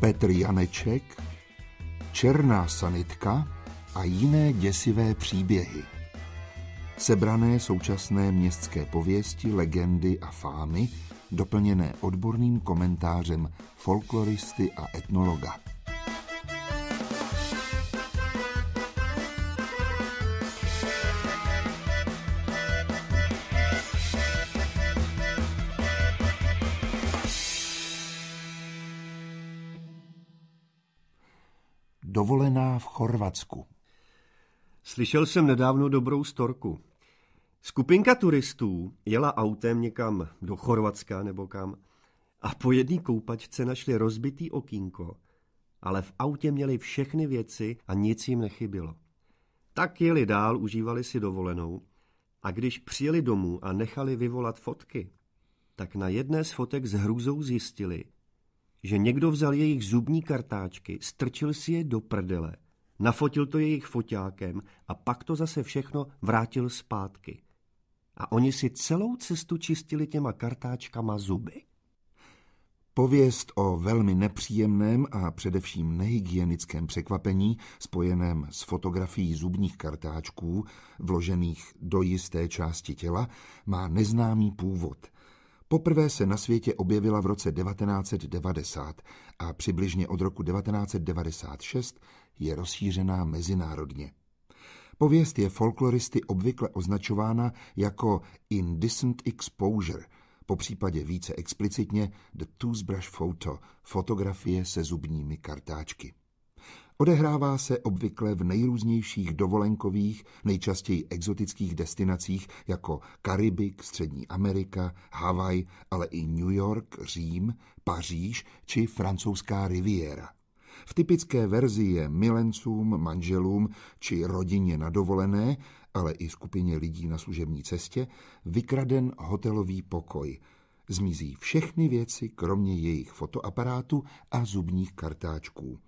Petr Janeček, Černá sanitka a jiné děsivé příběhy. Sebrané současné městské pověsti, legendy a fámy, doplněné odborným komentářem folkloristy a etnologa. Chorvatsku. Slyšel jsem nedávno dobrou storku. Skupinka turistů jela autem někam do Chorvatska nebo kam a po jedné koupačce našli rozbitý okýnko, ale v autě měli všechny věci a nic jim nechybilo. Tak jeli dál, užívali si dovolenou a když přijeli domů a nechali vyvolat fotky, tak na jedné z fotek s hrůzou zjistili, že někdo vzal jejich zubní kartáčky, strčil si je do prdele, nafotil to jejich foťákem a pak to zase všechno vrátil zpátky. A oni si celou cestu čistili těma kartáčkama zuby. Pověst o velmi nepříjemném a především nehygienickém překvapení spojeném s fotografií zubních kartáčků vložených do jisté části těla má neznámý původ – Poprvé se na světě objevila v roce 1990 a přibližně od roku 1996 je rozšířená mezinárodně. Pověst je folkloristy obvykle označována jako indecent exposure, po případě více explicitně the toothbrush photo, fotografie se zubními kartáčky. Odehrává se obvykle v nejrůznějších dovolenkových, nejčastěji exotických destinacích jako Karibik, Střední Amerika, Havaj, ale i New York, Řím, Paříž či francouzská riviera. V typické verzi je milencům, manželům či rodině na dovolené, ale i skupině lidí na služební cestě, vykraden hotelový pokoj. Zmizí všechny věci, kromě jejich fotoaparátu a zubních kartáčků.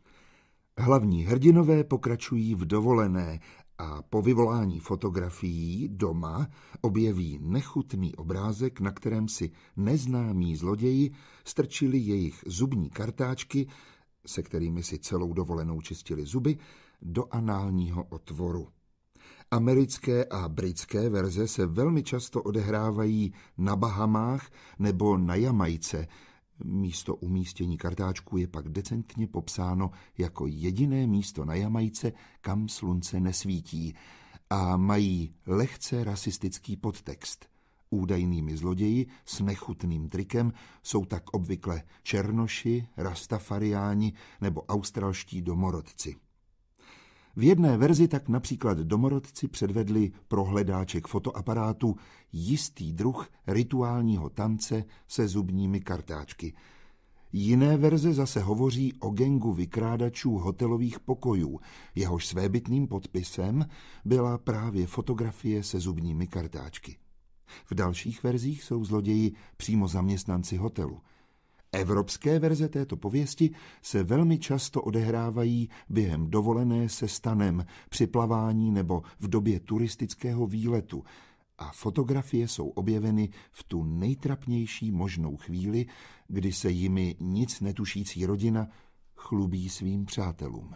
Hlavní hrdinové pokračují v dovolené a po vyvolání fotografií doma objeví nechutný obrázek, na kterém si neznámí zloději strčili jejich zubní kartáčky, se kterými si celou dovolenou čistili zuby, do análního otvoru. Americké a britské verze se velmi často odehrávají na Bahamách nebo na Jamajce, Místo umístění kartáčku je pak decentně popsáno jako jediné místo na Jamajce, kam slunce nesvítí a mají lehce rasistický podtext. Údajnými zloději s nechutným trikem jsou tak obvykle černoši, rastafariáni nebo australští domorodci. V jedné verzi tak například domorodci předvedli pro hledáček fotoaparátu jistý druh rituálního tance se zubními kartáčky. Jiné verze zase hovoří o gengu vykrádačů hotelových pokojů, jehož svébytným podpisem byla právě fotografie se zubními kartáčky. V dalších verzích jsou zloději přímo zaměstnanci hotelu – Evropské verze této pověsti se velmi často odehrávají během dovolené se stanem, při plavání nebo v době turistického výletu a fotografie jsou objeveny v tu nejtrapnější možnou chvíli, kdy se jimi nic netušící rodina chlubí svým přátelům.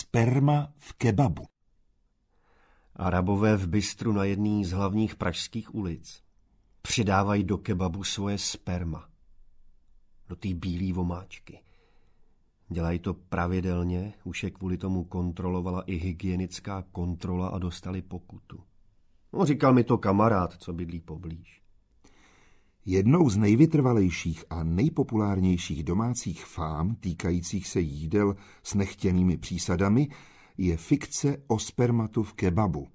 Sperma v kebabu. Arabové v bistru na jedný z hlavních pražských ulic přidávají do kebabu svoje sperma. Do té bílé vomáčky. Dělají to pravidelně, už je kvůli tomu kontrolovala i hygienická kontrola a dostali pokutu. No, říkal mi to kamarád, co bydlí poblíž. Jednou z nejvytrvalejších a nejpopulárnějších domácích fám týkajících se jídel s nechtěnými přísadami je fikce o spermatu v kebabu.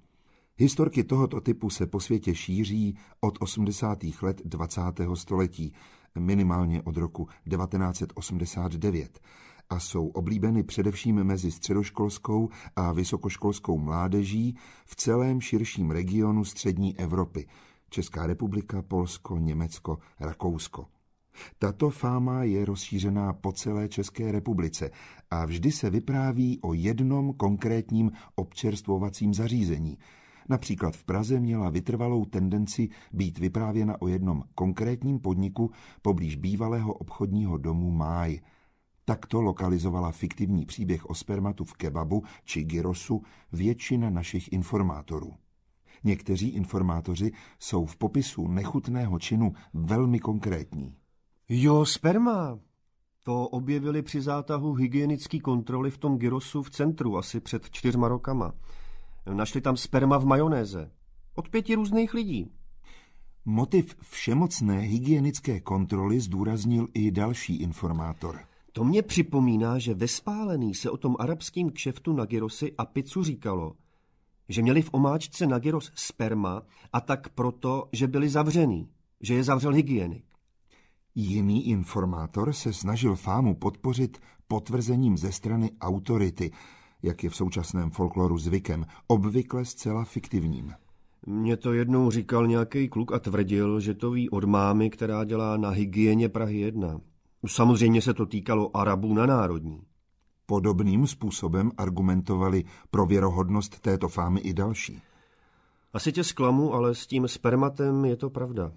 Historky tohoto typu se po světě šíří od 80. let 20. století, minimálně od roku 1989 a jsou oblíbeny především mezi středoškolskou a vysokoškolskou mládeží v celém širším regionu střední Evropy – Česká republika, Polsko, Německo, Rakousko. Tato fáma je rozšířená po celé České republice a vždy se vypráví o jednom konkrétním občerstvovacím zařízení. Například v Praze měla vytrvalou tendenci být vyprávěna o jednom konkrétním podniku poblíž bývalého obchodního domu Máj. Takto lokalizovala fiktivní příběh o spermatu v kebabu či gyrosu většina našich informátorů. Někteří informátoři jsou v popisu nechutného činu velmi konkrétní. Jo, sperma. To objevili při zátahu hygienické kontroly v tom gyrosu v centru asi před čtyřma rokama. Našli tam sperma v majonéze. Od pěti různých lidí. Motiv všemocné hygienické kontroly zdůraznil i další informátor. To mě připomíná, že ve spálený se o tom arabském kšeftu na gyrosy a pizzu říkalo, že měli v omáčce na gyros sperma a tak proto, že byli zavřený, že je zavřel hygienik. Jiný informátor se snažil fámu podpořit potvrzením ze strany autority, jak je v současném folkloru zvykem, obvykle zcela fiktivním. Mně to jednou říkal nějaký kluk a tvrdil, že to ví od mámy, která dělá na hygieně Prahy 1. Samozřejmě se to týkalo Arabů na národní. Podobným způsobem argumentovali pro věrohodnost této fámy i další. Asi tě zklamu, ale s tím spermatem je to pravda.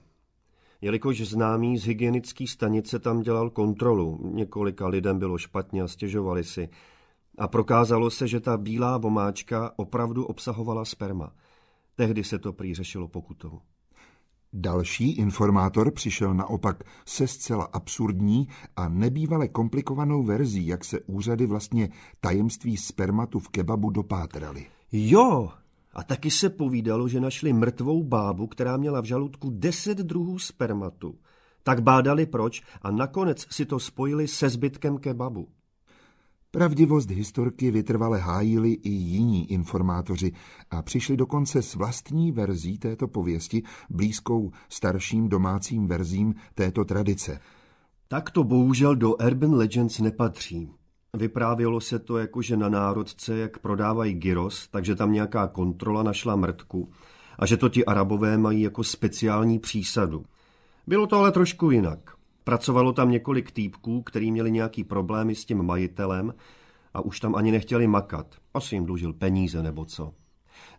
Jelikož známý z hygienické stanice tam dělal kontrolu, několika lidem bylo špatně a stěžovali si. A prokázalo se, že ta bílá vomáčka opravdu obsahovala sperma. Tehdy se to prý řešilo pokutou. Další informátor přišel naopak se zcela absurdní a nebývale komplikovanou verzí, jak se úřady vlastně tajemství spermatu v kebabu dopátrali. Jo, a taky se povídalo, že našli mrtvou bábu, která měla v žaludku deset druhů spermatu. Tak bádali proč a nakonec si to spojili se zbytkem kebabu. Pravdivost historky vytrvale hájili i jiní informátoři a přišli dokonce s vlastní verzí této pověsti, blízkou starším domácím verzím této tradice. Tak to bohužel do Urban Legends nepatří. Vyprávělo se to jako, že na národce, jak prodávají gyros, takže tam nějaká kontrola našla mrtku a že to ti arabové mají jako speciální přísadu. Bylo to ale trošku jinak. Pracovalo tam několik týpků, který měli nějaký problémy s tím majitelem a už tam ani nechtěli makat. Asi jim dlužil peníze nebo co.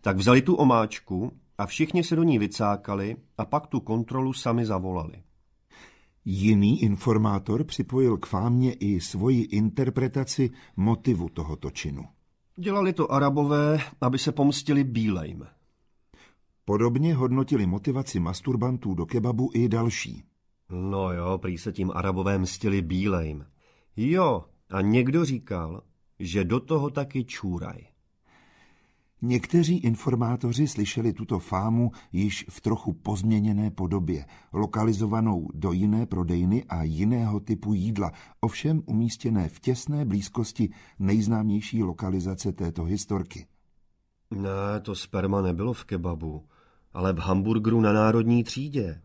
Tak vzali tu omáčku a všichni se do ní vycákali a pak tu kontrolu sami zavolali. Jiný informátor připojil k fámě i svoji interpretaci motivu tohoto činu. Dělali to arabové, aby se pomstili bílejm. Podobně hodnotili motivaci masturbantů do kebabu i další. No jo, prý se tím arabové mstili bílejm. Jo, a někdo říkal, že do toho taky čůraj. Někteří informátoři slyšeli tuto fámu již v trochu pozměněné podobě, lokalizovanou do jiné prodejny a jiného typu jídla, ovšem umístěné v těsné blízkosti nejznámější lokalizace této historky. Ne, to sperma nebylo v kebabu, ale v hamburgeru na národní třídě.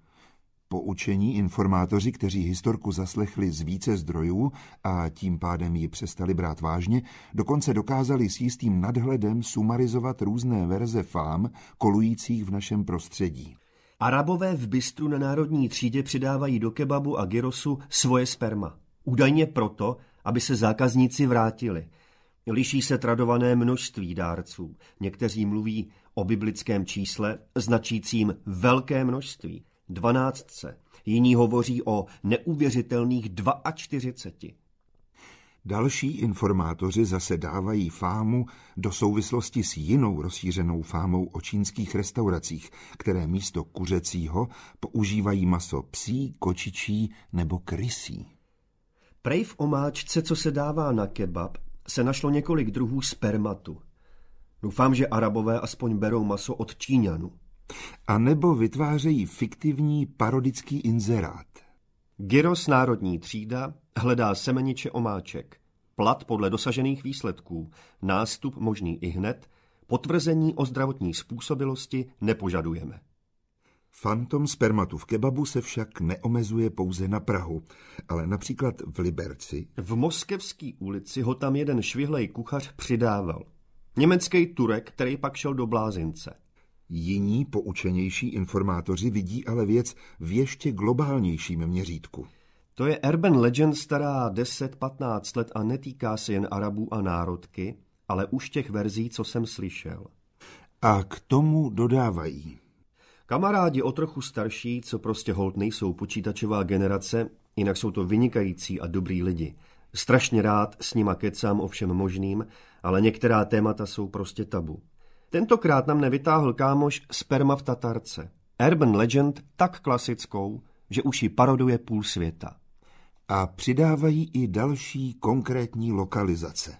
Poučení informátoři, kteří historku zaslechli z více zdrojů a tím pádem ji přestali brát vážně, dokonce dokázali s jistým nadhledem sumarizovat různé verze fám kolujících v našem prostředí. Arabové v bistru na národní třídě přidávají do kebabu a gyrosu svoje sperma. Údajně proto, aby se zákazníci vrátili. Liší se tradované množství dárců. Někteří mluví o biblickém čísle značícím velké množství dvanáctce. Jiní hovoří o neuvěřitelných 42. Další informátoři zase dávají fámu do souvislosti s jinou rozšířenou fámou o čínských restauracích, které místo kuřecího používají maso psí, kočičí nebo krysí. Prej v omáčce, co se dává na kebab, se našlo několik druhů spermatu. Doufám, že arabové aspoň berou maso od Číňanů. A nebo vytvářejí fiktivní parodický inzerát. Gyros Národní třída hledá semeniče omáček. Plat podle dosažených výsledků. Nástup možný i hned. Potvrzení o zdravotní způsobilosti nepožadujeme. Fantom spermatu v kebabu se však neomezuje pouze na Prahu, ale například v Liberci. V Moskevské ulici ho tam jeden švihlej kuchař přidával. Německý Turek, který pak šel do blázince. Jiní poučenější informátoři vidí ale věc v ještě globálnějším měřítku. To je urban legend stará 10-15 let a netýká se jen Arabů a národky, ale už těch verzí, co jsem slyšel. A k tomu dodávají. Kamarádi o trochu starší, co prostě hold nejsou počítačová generace, jinak jsou to vynikající a dobrý lidi. Strašně rád s nima kecám o všem možným, ale některá témata jsou prostě tabu. Tentokrát nám nevytáhl kámoš sperma v Tatarce. Urban Legend tak klasickou, že už ji paroduje půl světa. A přidávají i další konkrétní lokalizace.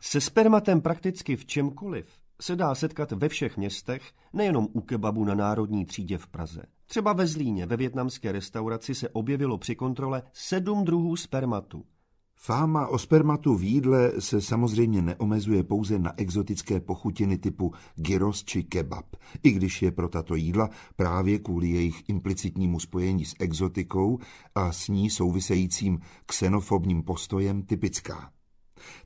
Se spermatem prakticky v čemkoliv se dá setkat ve všech městech, nejenom u kebabu na Národní třídě v Praze. Třeba ve Zlíně ve větnamské restauraci se objevilo při kontrole sedm druhů spermatu. Fáma o spermatu v jídle se samozřejmě neomezuje pouze na exotické pochutiny typu gyros či kebab, i když je pro tato jídla právě kvůli jejich implicitnímu spojení s exotikou a s ní souvisejícím xenofobním postojem typická.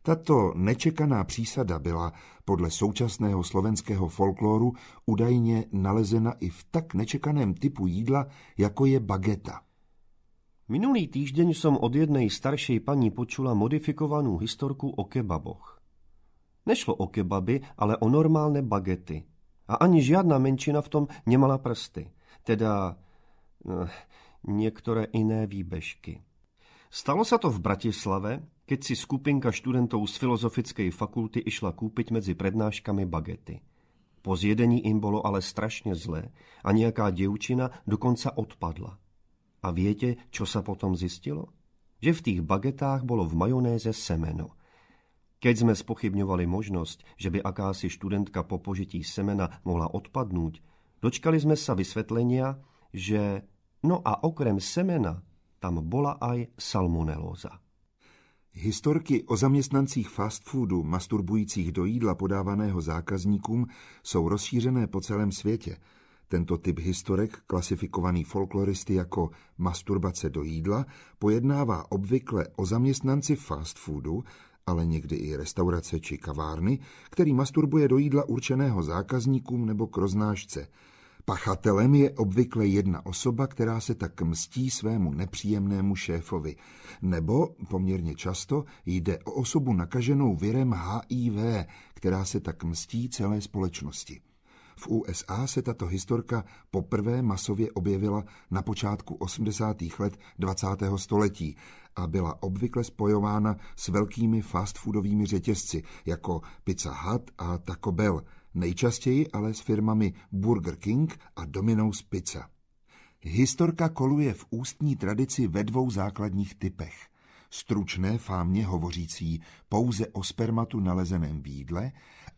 Tato nečekaná přísada byla podle současného slovenského folkloru údajně nalezena i v tak nečekaném typu jídla, jako je bageta. Minulý týždeň som od jednej staršej paní počula modifikovanú historku o kebaboch. Nešlo o kebaby, ale o normálne bagety. A ani žiadna menšina v tom nemala prsty. Teda eh, niektoré iné výbežky. Stalo sa to v Bratislave, keď si skupinka študentov z Filozofickej fakulty išla kúpiť medzi prednáškami bagety. Po zjedení im bolo ale strašne zlé a nejaká dievčina dokonca odpadla. A viete, čo sa potom zistilo? Že v tých bagetách bolo v majonéze semeno. Keď sme spochybňovali možnosť, že by akási študentka po požití semena mohla odpadnúť, dočkali sme sa vysvetlenia, že no a okrem semena tam bola aj salmonelóza. Historky o zaměstnancích fast foodu masturbujících do jídla podávaného zákazníkům jsou rozšířené po celém světě. Tento typ historek, klasifikovaný folkloristy jako masturbace do jídla, pojednává obvykle o zaměstnanci fast foodu, ale někdy i restaurace či kavárny, který masturbuje do jídla určeného zákazníkům nebo k roznášce – Pachatelem je obvykle jedna osoba, která se tak mstí svému nepříjemnému šéfovi. Nebo, poměrně často, jde o osobu nakaženou virem HIV, která se tak mstí celé společnosti. V USA se tato historka poprvé masově objevila na počátku 80. let 20. století a byla obvykle spojována s velkými fast foodovými řetězci jako Pizza Hut a Taco Bell – nejčastěji ale s firmami Burger King a Domino's Pizza. Historka koluje v ústní tradici ve dvou základních typech. Stručné fámě hovořící pouze o spermatu nalezeném v jídle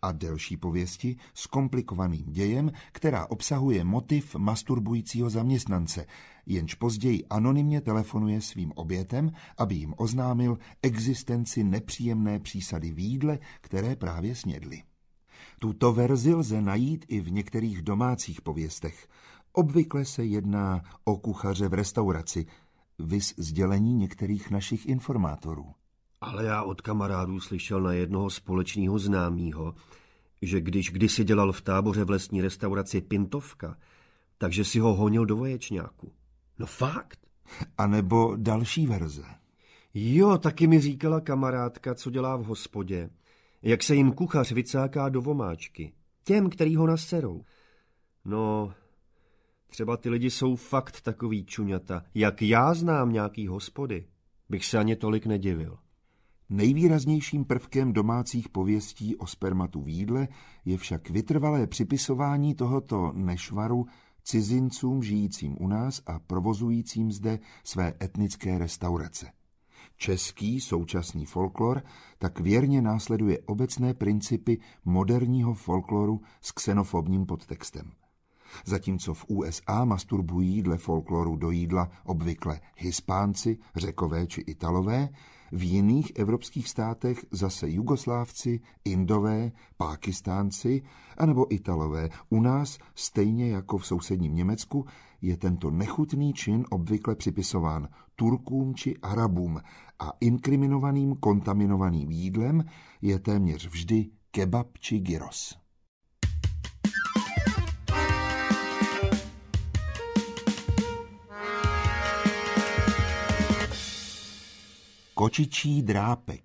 a delší pověsti s komplikovaným dějem, která obsahuje motiv masturbujícího zaměstnance, jenž později anonymně telefonuje svým obětem, aby jim oznámil existenci nepříjemné přísady v jídle, které právě snědli. Tuto verzi lze najít i v některých domácích pověstech. Obvykle se jedná o kuchaře v restauraci, vys sdělení některých našich informátorů. Ale já od kamarádů slyšel na jednoho společného známýho, že když kdysi dělal v táboře v lesní restauraci Pintovka, takže si ho honil do voječňáku. No fakt? A nebo další verze. Jo, taky mi říkala kamarádka, co dělá v hospodě jak se jim kuchař vycáká do vomáčky. Těm, který ho naserou. No, třeba ty lidi jsou fakt takový čuňata. Jak já znám nějaký hospody, bych se ani tolik nedivil. Nejvýraznějším prvkem domácích pověstí o spermatu v jídle je však vytrvalé připisování tohoto nešvaru cizincům žijícím u nás a provozujícím zde své etnické restaurace. Český současný folklor tak věrně následuje obecné principy moderního folkloru s xenofobním podtextem. Zatímco v USA masturbují dle folkloru do jídla obvykle hispánci, řekové či italové, v jiných evropských státech zase jugoslávci, indové, pákistánci anebo italové. U nás, stejně jako v sousedním Německu, je tento nechutný čin obvykle připisován Turkům či Arabům a inkriminovaným kontaminovaným jídlem je téměř vždy kebab či gyros. Kočičí drápek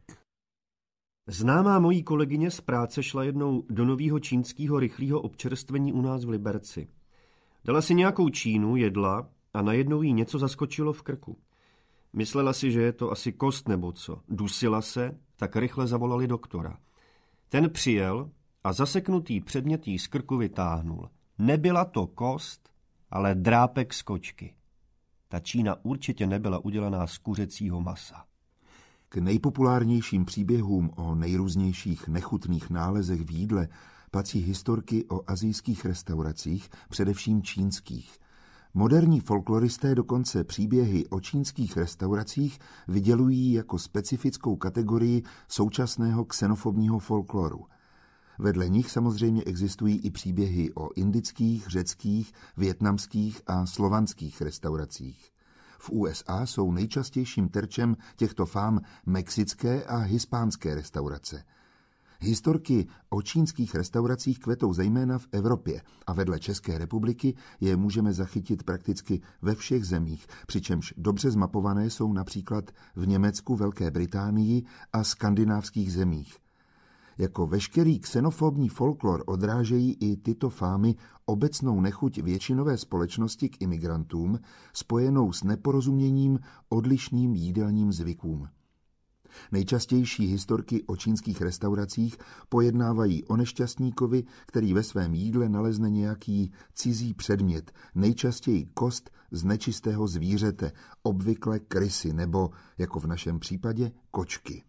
Známá mojí kolegyně z práce šla jednou do nového čínského rychlého občerstvení u nás v Liberci. Dala si nějakou čínu, jedla a najednou jí něco zaskočilo v krku. Myslela si, že je to asi kost nebo co. Dusila se, tak rychle zavolali doktora. Ten přijel a zaseknutý předmět jí z krku vytáhnul. Nebyla to kost, ale drápek z kočky. Ta čína určitě nebyla udělaná z kuřecího masa. K nejpopulárnějším příběhům o nejrůznějších nechutných nálezech v jídle patří historky o azijských restauracích, především čínských. Moderní folkloristé dokonce příběhy o čínských restauracích vydělují jako specifickou kategorii současného xenofobního folkloru. Vedle nich samozřejmě existují i příběhy o indických, řeckých, větnamských a slovanských restauracích. V USA jsou nejčastějším terčem těchto fám mexické a hispánské restaurace. Historky o čínských restauracích kvetou zejména v Evropě a vedle České republiky je můžeme zachytit prakticky ve všech zemích, přičemž dobře zmapované jsou například v Německu, Velké Británii a skandinávských zemích – jako veškerý xenofobní folklor odrážejí i tyto fámy obecnou nechuť většinové společnosti k imigrantům, spojenou s neporozuměním odlišným jídelním zvykům. Nejčastější historky o čínských restauracích pojednávají o nešťastníkovi, který ve svém jídle nalezne nějaký cizí předmět, nejčastěji kost z nečistého zvířete, obvykle krysy nebo, jako v našem případě, kočky.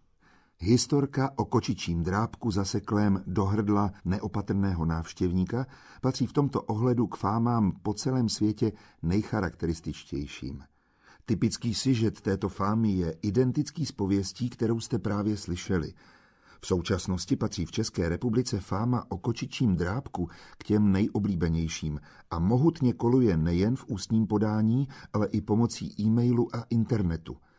Historka o kočičím drábku zaseklém do hrdla neopatrného návštěvníka patří v tomto ohledu k fámám po celém světě nejcharakterističtějším. Typický sižet této fámy je identický s pověstí, kterou jste právě slyšeli. V současnosti patří v České republice fáma o kočičím drábku k těm nejoblíbenějším a mohutně koluje nejen v ústním podání, ale i pomocí e-mailu a internetu –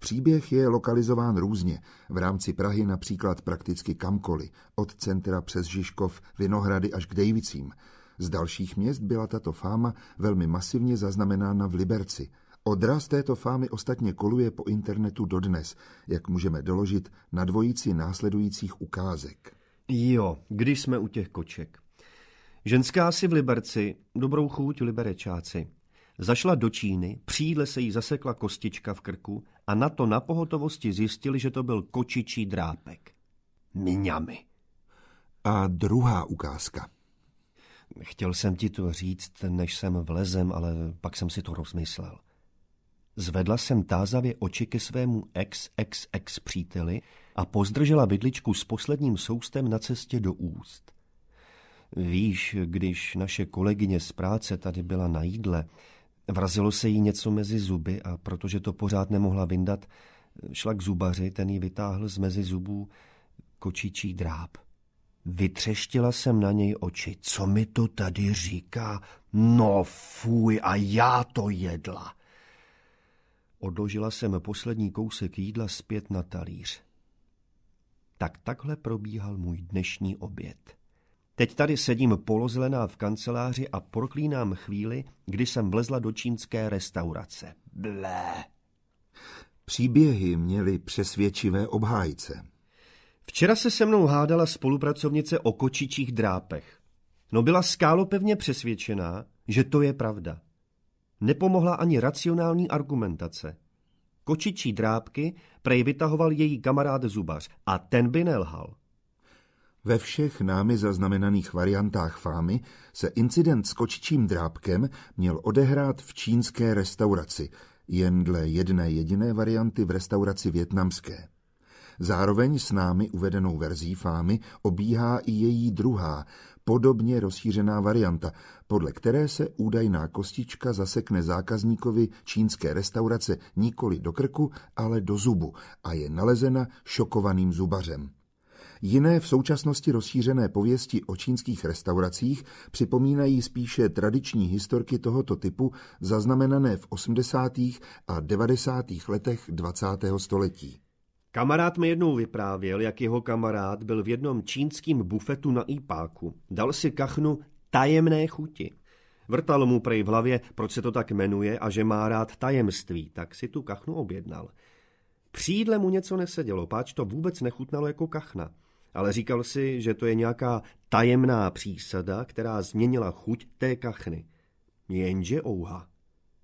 Příběh je lokalizován různě, v rámci Prahy například prakticky kamkoliv, od centra přes Žižkov, Vinohrady až k Dejvicím. Z dalších měst byla tato fáma velmi masivně zaznamenána v Liberci. Odraz této fámy ostatně koluje po internetu dodnes, jak můžeme doložit na dvojici následujících ukázek. Jo, když jsme u těch koček. Ženská si v Liberci, dobrou chuť liberečáci. Zašla do Číny, přídle se jí zasekla kostička v krku a na to na pohotovosti zjistili, že to byl kočičí drápek. Mňamy. A druhá ukázka. Chtěl jsem ti to říct, než jsem vlezem, ale pak jsem si to rozmyslel. Zvedla jsem tázavě oči ke svému ex-ex-ex příteli a pozdržela vidličku s posledním soustem na cestě do úst. Víš, když naše kolegyně z práce tady byla na jídle, Vrazilo se jí něco mezi zuby a protože to pořád nemohla vyndat, šla k zubaři, ten jí vytáhl z mezi zubů kočičí dráp. Vytřeštila jsem na něj oči. Co mi to tady říká? No fuj, a já to jedla. Odložila jsem poslední kousek jídla zpět na talíř. Tak takhle probíhal můj dnešní oběd. Teď tady sedím polozlená v kanceláři a proklínám chvíli, kdy jsem vlezla do čínské restaurace. Blé. Příběhy měly přesvědčivé obhájce. Včera se se mnou hádala spolupracovnice o kočičích drápech. No byla skálopevně přesvědčená, že to je pravda. Nepomohla ani racionální argumentace. Kočičí drápky prej vytahoval její kamarád zubař a ten by nelhal. Ve všech námi zaznamenaných variantách fámy se incident s kočičím drábkem měl odehrát v čínské restauraci, jen dle jedné jediné varianty v restauraci větnamské. Zároveň s námi uvedenou verzí fámy obíhá i její druhá, podobně rozšířená varianta, podle které se údajná kostička zasekne zákazníkovi čínské restaurace nikoli do krku, ale do zubu a je nalezena šokovaným zubařem. Jiné v současnosti rozšířené pověsti o čínských restauracích připomínají spíše tradiční historky tohoto typu zaznamenané v 80. a 90. letech 20. století. Kamarád mi jednou vyprávěl, jak jeho kamarád byl v jednom čínském bufetu na Ipáku. Dal si kachnu tajemné chuti. Vrtalo mu prej v hlavě, proč se to tak jmenuje a že má rád tajemství, tak si tu kachnu objednal. Přídle mu něco nesedělo, páč to vůbec nechutnalo jako kachna. Ale říkal si, že to je nějaká tajemná přísada, která změnila chuť té kachny. Jenže ouha.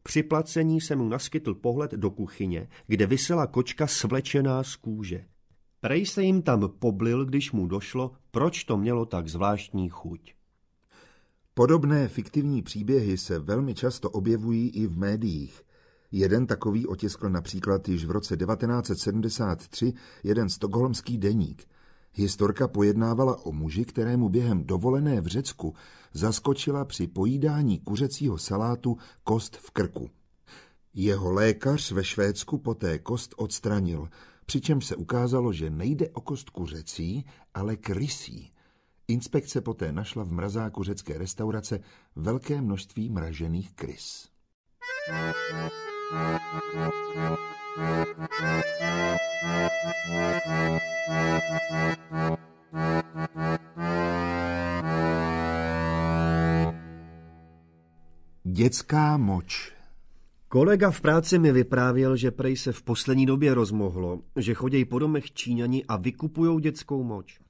Při placení se mu naskytl pohled do kuchyně, kde vysela kočka svlečená z kůže. Prej se jim tam poblil, když mu došlo, proč to mělo tak zvláštní chuť. Podobné fiktivní příběhy se velmi často objevují i v médiích. Jeden takový otiskl například již v roce 1973 jeden stokholmský deník. Historka pojednávala o muži, kterému během dovolené v Řecku zaskočila při pojídání kuřecího salátu kost v krku. Jeho lékař ve Švédsku poté kost odstranil, přičemž se ukázalo, že nejde o kost kuřecí, ale krysí. Inspekce poté našla v mrazáku řecké restaurace velké množství mražených krys. Dětská moč Kolega v práci mi vyprávěl, že prej se v poslední době rozmohlo, že chodějí po domech Číňani a vykupujou dětskou moč.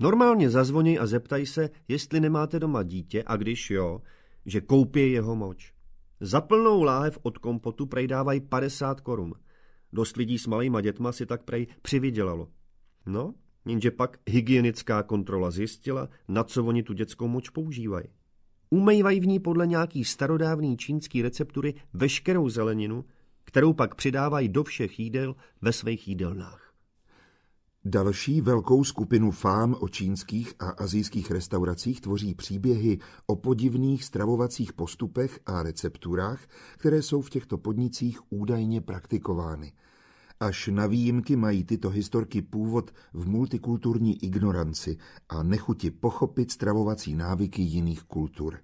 Normálně zazvoní a zeptají se, jestli nemáte doma dítě a když jo, že koupí jeho moč. Za plnou láhev od kompotu prej dávají 50 korun. Dost lidí s malýma dětma si tak prej přivydělalo. No, jenže pak hygienická kontrola zjistila, na co oni tu dětskou moč používají. Umejvají v ní podle nějaký starodávný čínský receptury veškerou zeleninu, kterou pak přidávají do všech jídel ve svých jídelnách. Další velkou skupinu fám o čínských a azijských restauracích tvoří příběhy o podivných stravovacích postupech a recepturách, které jsou v těchto podnicích údajně praktikovány. Až na výjimky mají tyto historky původ v multikulturní ignoranci a nechuti pochopit stravovací návyky jiných kultur.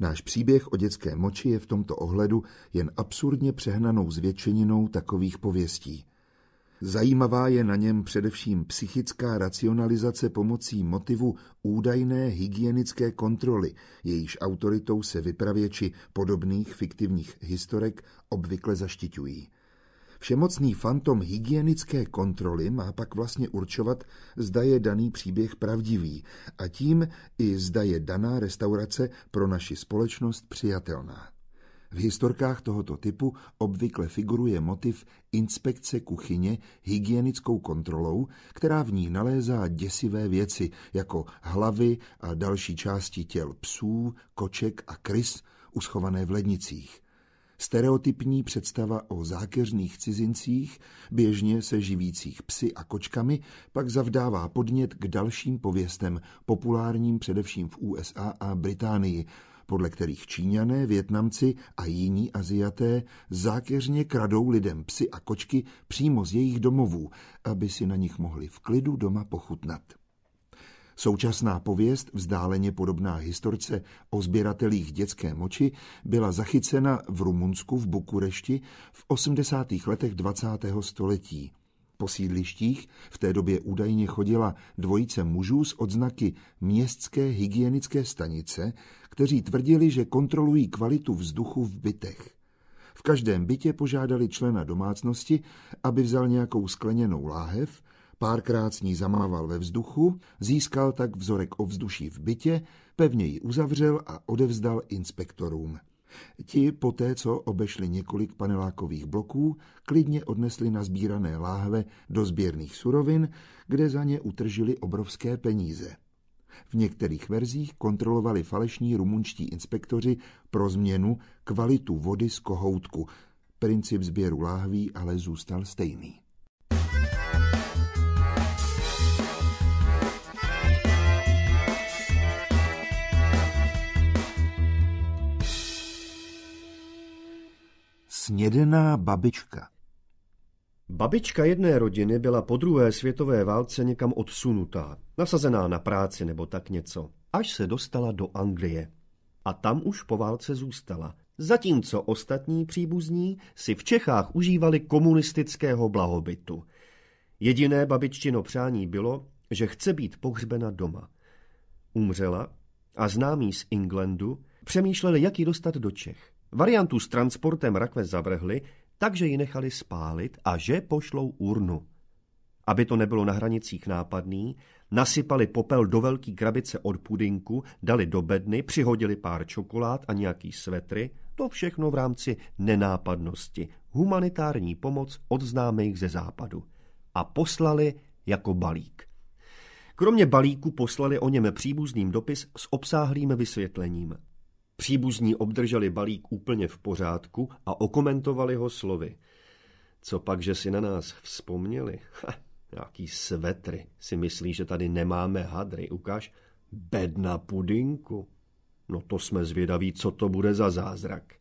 Náš příběh o dětské moči je v tomto ohledu jen absurdně přehnanou zvětšeninou takových pověstí – Zajímavá je na něm především psychická racionalizace pomocí motivu údajné hygienické kontroly, jejíž autoritou se vypravěči podobných fiktivních historek obvykle zaštiťují. Všemocný fantom hygienické kontroly má pak vlastně určovat, zda je daný příběh pravdivý a tím i zda je daná restaurace pro naši společnost přijatelná. V historkách tohoto typu obvykle figuruje motiv inspekce kuchyně hygienickou kontrolou, která v ní nalézá děsivé věci, jako hlavy a další části těl psů, koček a krys, uschované v lednicích. Stereotypní představa o zákeřných cizincích, běžně se živících psy a kočkami, pak zavdává podnět k dalším pověstem, populárním především v USA a Británii, podle kterých Číňané, Větnamci a jiní Aziaté zákeřně kradou lidem psy a kočky přímo z jejich domovů, aby si na nich mohli v klidu doma pochutnat. Současná pověst, vzdáleně podobná historce o sběratelích dětské moči, byla zachycena v Rumunsku v Bukurešti v 80. letech 20. století. Po sídlištích v té době údajně chodila dvojice mužů s odznaky městské hygienické stanice, kteří tvrdili, že kontrolují kvalitu vzduchu v bytech. V každém bytě požádali člena domácnosti, aby vzal nějakou skleněnou láhev, párkrát s ní zamával ve vzduchu, získal tak vzorek ovzduší v bytě, pevně ji uzavřel a odevzdal inspektorům. Ti poté, co obešli několik panelákových bloků, klidně odnesli nazbírané láhve do sběrných surovin, kde za ně utržili obrovské peníze. V některých verzích kontrolovali falešní rumunští inspektoři pro změnu kvalitu vody z kohoutku. Princip sběru láhví ale zůstal stejný. Snědená babička Babička jedné rodiny byla po druhé světové válce někam odsunutá, nasazená na práci nebo tak něco, až se dostala do Anglie. A tam už po válce zůstala, zatímco ostatní příbuzní si v Čechách užívali komunistického blahobytu. Jediné babiččino přání bylo, že chce být pohřbena doma. Umřela a známí z Englandu přemýšleli, jak ji dostat do Čech. Variantu s transportem rakve zavrhli takže ji nechali spálit a že pošlou urnu. Aby to nebylo na hranicích nápadný, nasypali popel do velký krabice od pudinku, dali do bedny, přihodili pár čokolád a nějaký svetry, to všechno v rámci nenápadnosti, humanitární pomoc od známých ze západu. A poslali jako balík. Kromě balíku poslali o něm příbuzným dopis s obsáhlým vysvětlením. Příbuzní obdrželi balík úplně v pořádku a okomentovali ho slovy. Co pak, že si na nás vzpomněli? Ha, nějaký svetry. Si myslí, že tady nemáme hadry. Ukáž, bedna pudinku. No to jsme zvědaví, co to bude za zázrak.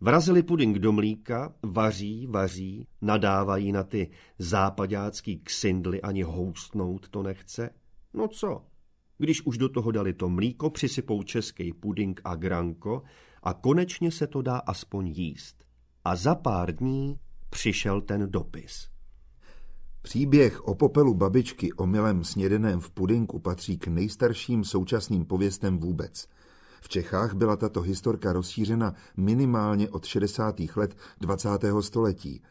Vrazili puding do mlíka, vaří, vaří, nadávají na ty západácký ksindly, ani houstnout to nechce. No co, když už do toho dali to mlíko, přisypou český puding a granko a konečně se to dá aspoň jíst. A za pár dní přišel ten dopis. Příběh o popelu babičky omylem snědeném v pudinku patří k nejstarším současným pověstem vůbec. V Čechách byla tato historka rozšířena minimálně od 60. let 20. století.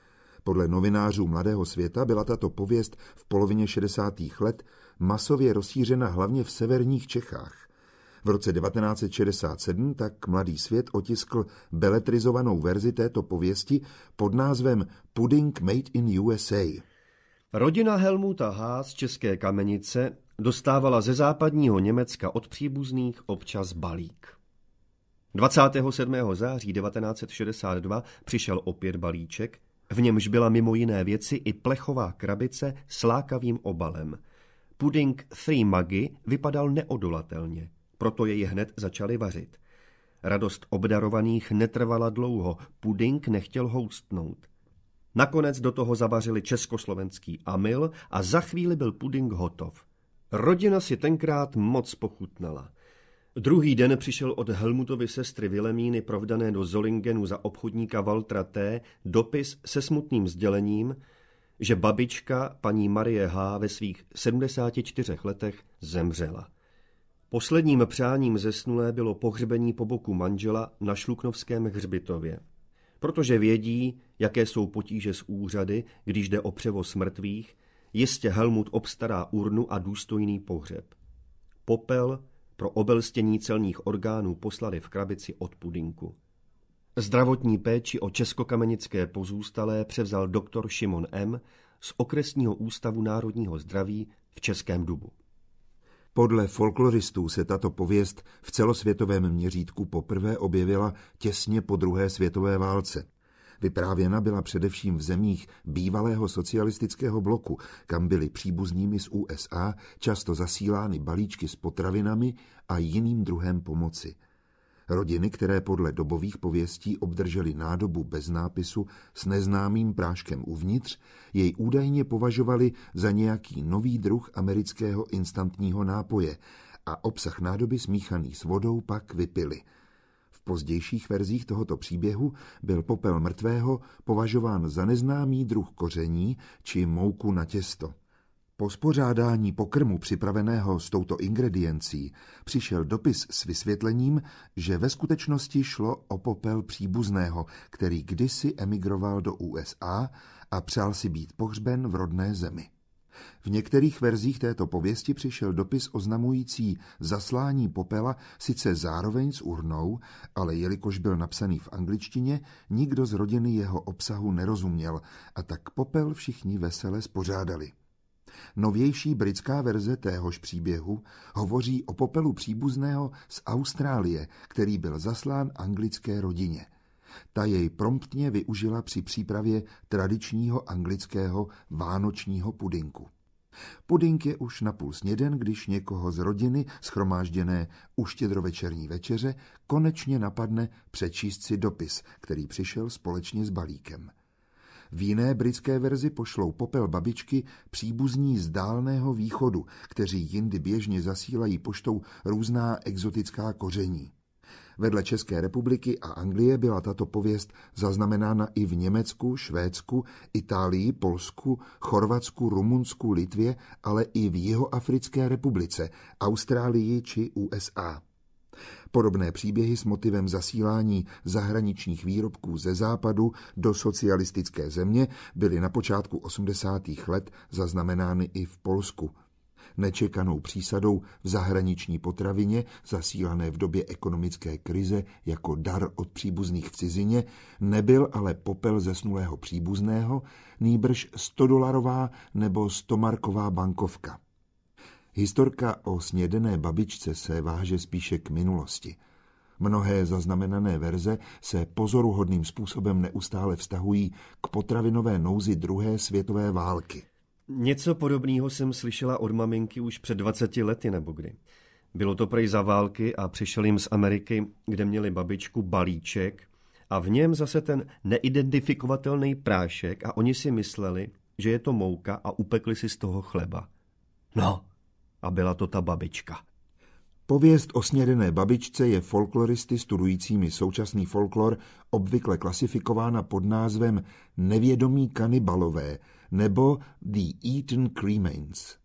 Podle novinářů Mladého světa byla tato pověst v polovině 60. let masově rozšířena hlavně v severních Čechách. V roce 1967 tak Mladý svět otiskl beletrizovanou verzi této pověsti pod názvem Pudding Made in USA. Rodina Helmuta H. z České Kamenice dostávala ze západního Německa od příbuzných občas balík. 27. září 1962 přišel opět balíček, v němž byla mimo jiné věci i plechová krabice s lákavým obalem. Puding Three Muggy vypadal neodolatelně, proto jej hned začali vařit. Radost obdarovaných netrvala dlouho, puding nechtěl houstnout. Nakonec do toho zavařili československý amil a za chvíli byl puding hotov. Rodina si tenkrát moc pochutnala. Druhý den přišel od Helmutovy sestry Vilemíny provdané do Zolingenu za obchodníka Valtra T. dopis se smutným sdělením, že babička paní Marie H. ve svých 74 letech zemřela. Posledním přáním zesnulé bylo pohřbení po boku manžela na Šluknovském hřbitově. Protože vědí, jaké jsou potíže s úřady, když jde o převoz mrtvých, jistě Helmut obstará urnu a důstojný pohřeb. Popel pro obelstění celních orgánů poslali v krabici od pudinku. Zdravotní péči o českokamenické pozůstalé převzal doktor Šimon M. z Okresního ústavu národního zdraví v Českém Dubu. Podle folkloristů se tato pověst v celosvětovém měřítku poprvé objevila těsně po druhé světové válce. Vyprávěna byla především v zemích bývalého socialistického bloku, kam byly příbuznými z USA často zasílány balíčky s potravinami a jiným druhem pomoci – Rodiny, které podle dobových pověstí obdržely nádobu bez nápisu s neznámým práškem uvnitř, jej údajně považovali za nějaký nový druh amerického instantního nápoje a obsah nádoby smíchaný s vodou pak vypili. V pozdějších verzích tohoto příběhu byl popel mrtvého považován za neznámý druh koření či mouku na těsto. Po spořádání pokrmu připraveného s touto ingrediencí přišel dopis s vysvětlením, že ve skutečnosti šlo o popel příbuzného, který kdysi emigroval do USA a přál si být pohřben v rodné zemi. V některých verzích této pověsti přišel dopis oznamující zaslání popela sice zároveň s urnou, ale jelikož byl napsaný v angličtině, nikdo z rodiny jeho obsahu nerozuměl a tak popel všichni vesele spořádali. Novější britská verze téhož příběhu hovoří o popelu příbuzného z Austrálie, který byl zaslán anglické rodině. Ta jej promptně využila při přípravě tradičního anglického vánočního pudinku. Pudink je už napůl sněden, když někoho z rodiny, schromážděné u štědrovečerní večeře, konečně napadne přečíst si dopis, který přišel společně s balíkem. V jiné britské verzi pošlou popel babičky příbuzní z dálného východu, kteří jindy běžně zasílají poštou různá exotická koření. Vedle České republiky a Anglie byla tato pověst zaznamenána i v Německu, Švédsku, Itálii, Polsku, Chorvatsku, Rumunsku, Litvě, ale i v Jihoafrické republice, Austrálii či USA. Podobné příběhy s motivem zasílání zahraničních výrobků ze západu do socialistické země byly na počátku 80. let zaznamenány i v Polsku. Nečekanou přísadou v zahraniční potravině, zasílané v době ekonomické krize jako dar od příbuzných v cizině, nebyl ale popel zesnulého příbuzného, nýbrž 100-dolarová nebo 100-marková bankovka. Historka o snědené babičce se váže spíše k minulosti. Mnohé zaznamenané verze se pozoruhodným způsobem neustále vztahují k potravinové nouzi druhé světové války. Něco podobného jsem slyšela od maminky už před 20 lety nebo kdy. Bylo to prej za války a přišel jim z Ameriky, kde měli babičku balíček a v něm zase ten neidentifikovatelný prášek a oni si mysleli, že je to mouka a upekli si z toho chleba. No, a byla to ta babička. Pověst o snědené babičce je folkloristy studujícími současný folklor obvykle klasifikována pod názvem Nevědomí kanibalové nebo The Eaten Cremains.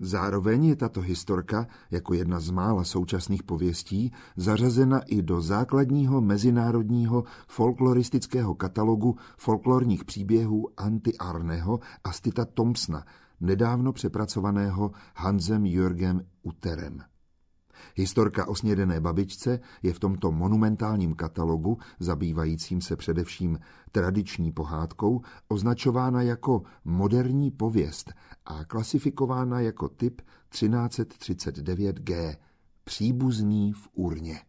Zároveň je tato historka, jako jedna z mála současných pověstí, zařazena i do základního mezinárodního folkloristického katalogu folklorních příběhů Anty Arneho a Stita Thompsona, nedávno přepracovaného Hansem Jürgem Uterem. Historka o snědené babičce je v tomto monumentálním katalogu, zabývajícím se především tradiční pohádkou, označována jako moderní pověst a klasifikována jako typ 1339G, příbuzný v urně.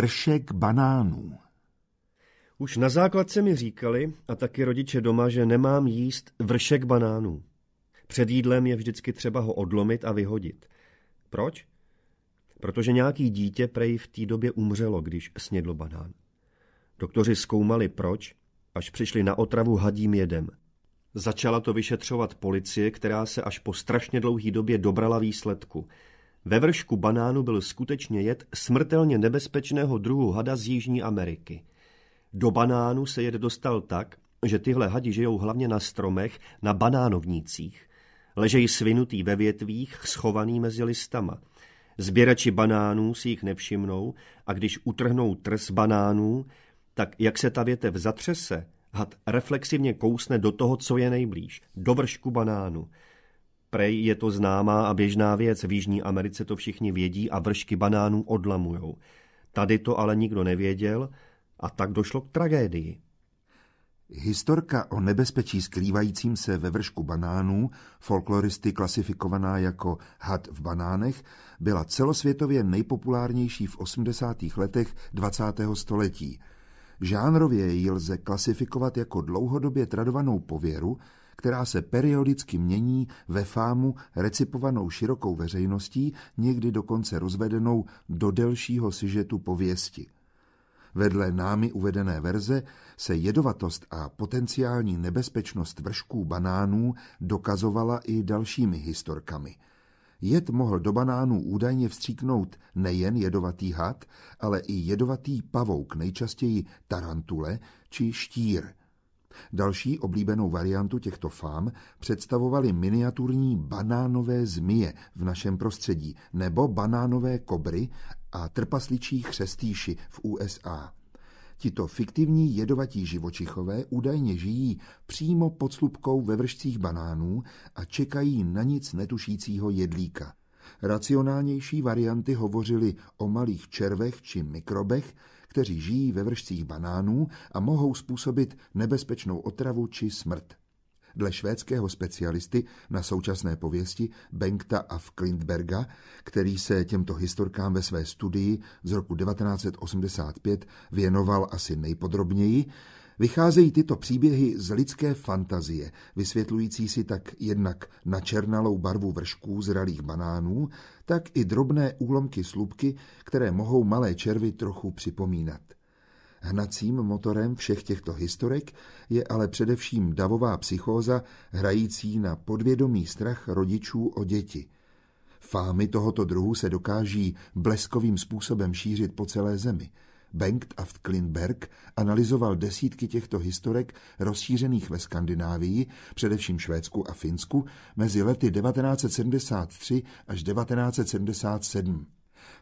Vršek banánů. Už na základce mi říkali, a taky rodiče doma, že nemám jíst vršek banánů. Před jídlem je vždycky třeba ho odlomit a vyhodit. Proč? Protože nějaký dítě prej v té době umřelo, když snědlo banán. Doktoři zkoumali proč, až přišli na otravu hadím jedem. Začala to vyšetřovat policie, která se až po strašně dlouhý době dobrala výsledku – ve vršku banánu byl skutečně jed smrtelně nebezpečného druhu hada z Jižní Ameriky. Do banánu se jed dostal tak, že tyhle hadi žijou hlavně na stromech, na banánovnících. Ležejí svinutý ve větvích, schovaný mezi listama. Zběrači banánů si jich nevšimnou a když utrhnou trs banánů, tak jak se ta větev zatřese, had reflexivně kousne do toho, co je nejblíž, do vršku banánu. Prej je to známá a běžná věc, v Jižní Americe to všichni vědí a vršky banánů odlamujou. Tady to ale nikdo nevěděl a tak došlo k tragédii. Historka o nebezpečí skrývajícím se ve vršku banánů, folkloristy klasifikovaná jako had v banánech, byla celosvětově nejpopulárnější v 80. letech 20. století. Žánrově ji lze klasifikovat jako dlouhodobě tradovanou pověru, která se periodicky mění ve fámu recipovanou širokou veřejností, někdy dokonce rozvedenou do delšího sižetu pověsti. Vedle námi uvedené verze se jedovatost a potenciální nebezpečnost vršků banánů dokazovala i dalšími historkami. Jed mohl do banánů údajně vstříknout nejen jedovatý had, ale i jedovatý pavouk, nejčastěji tarantule či štír – Další oblíbenou variantu těchto fám představovaly miniaturní banánové zmije v našem prostředí nebo banánové kobry a trpasličí chřestýši v USA. Tito fiktivní jedovatí živočichové údajně žijí přímo pod slupkou ve vršcích banánů a čekají na nic netušícího jedlíka. Racionálnější varianty hovořily o malých červech či mikrobech, kteří žijí ve vršcích banánů a mohou způsobit nebezpečnou otravu či smrt. Dle švédského specialisty na současné pověsti Bengta a Klintberga, který se těmto historkám ve své studii z roku 1985 věnoval asi nejpodrobněji, Vycházejí tyto příběhy z lidské fantazie, vysvětlující si tak jednak načernalou barvu vršků zralých banánů, tak i drobné úlomky slupky, které mohou malé červy trochu připomínat. Hnacím motorem všech těchto historek je ale především davová psychóza hrající na podvědomý strach rodičů o děti. Fámy tohoto druhu se dokáží bleskovým způsobem šířit po celé zemi – Bengt a Klinberg analyzoval desítky těchto historek rozšířených ve Skandinávii, především Švédsku a Finsku, mezi lety 1973 až 1977.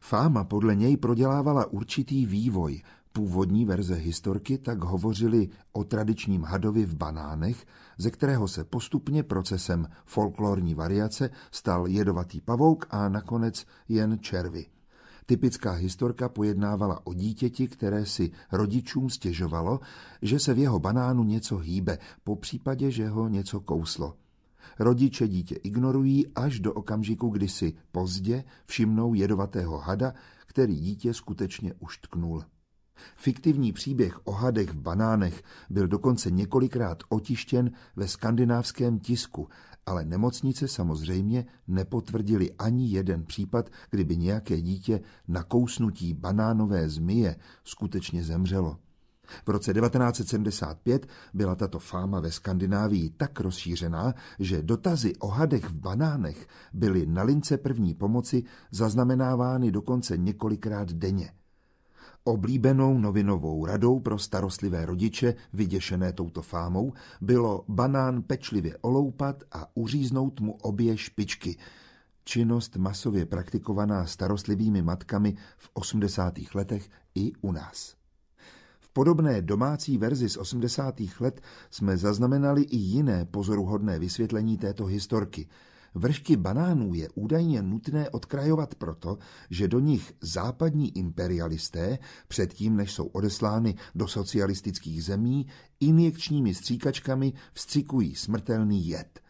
Fáma podle něj prodělávala určitý vývoj. Původní verze historky tak hovořili o tradičním hadovi v banánech, ze kterého se postupně procesem folklorní variace stal jedovatý pavouk a nakonec jen červy. Typická historka pojednávala o dítěti, které si rodičům stěžovalo, že se v jeho banánu něco hýbe, po případě, že ho něco kouslo. Rodiče dítě ignorují až do okamžiku, kdy si pozdě všimnou jedovatého hada, který dítě skutečně už tknul. Fiktivní příběh o hadech v banánech byl dokonce několikrát otištěn ve skandinávském tisku, ale nemocnice samozřejmě nepotvrdili ani jeden případ, kdyby nějaké dítě na kousnutí banánové zmije skutečně zemřelo. V roce 1975 byla tato fáma ve Skandinávii tak rozšířená, že dotazy o hadech v banánech byly na lince první pomoci zaznamenávány dokonce několikrát denně. Oblíbenou novinovou radou pro starostlivé rodiče, vyděšené touto fámou, bylo banán pečlivě oloupat a uříznout mu obě špičky. Činnost masově praktikovaná starostlivými matkami v 80. letech i u nás. V podobné domácí verzi z 80. let jsme zaznamenali i jiné pozoruhodné vysvětlení této historky – Vršky banánů je údajně nutné odkrajovat proto, že do nich západní imperialisté, předtím než jsou odeslány do socialistických zemí, injekčními stříkačkami vstřikují smrtelný jed.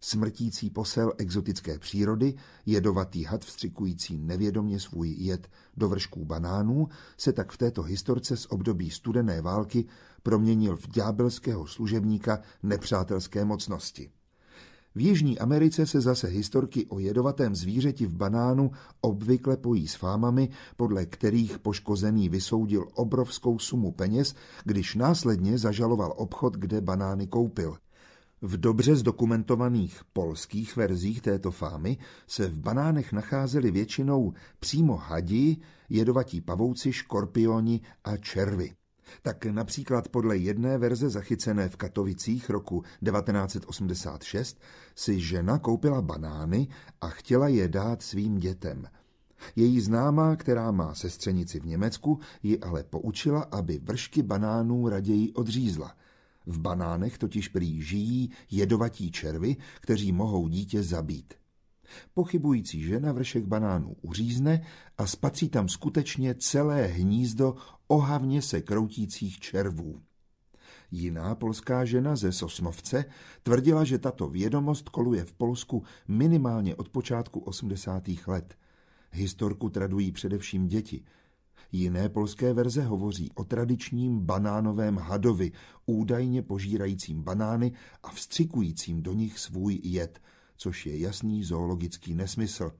Smrtící posel exotické přírody, jedovatý had vstřikující nevědomě svůj jed do vršků banánů, se tak v této historce z období studené války proměnil v ďábelského služebníka nepřátelské mocnosti. V Jižní Americe se zase historky o jedovatém zvířeti v banánu obvykle pojí s fámami, podle kterých poškozený vysoudil obrovskou sumu peněz, když následně zažaloval obchod, kde banány koupil. V dobře zdokumentovaných polských verzích této fámy se v banánech nacházeli většinou přímo hadi, jedovatí pavouci, škorpioni a červy tak například podle jedné verze zachycené v Katovicích roku 1986 si žena koupila banány a chtěla je dát svým dětem. Její známá, která má sestřenici v Německu, ji ale poučila, aby vršky banánů raději odřízla. V banánech totiž prý žijí jedovatí červy, kteří mohou dítě zabít. Pochybující žena vršek banánů uřízne a spatří tam skutečně celé hnízdo ohavně se kroutících červů. Jiná polská žena ze Sosnovce tvrdila, že tato vědomost koluje v Polsku minimálně od počátku 80. let. Historku tradují především děti. Jiné polské verze hovoří o tradičním banánovém hadovi, údajně požírajícím banány a vstřikujícím do nich svůj jed – což je jasný zoologický nesmysl.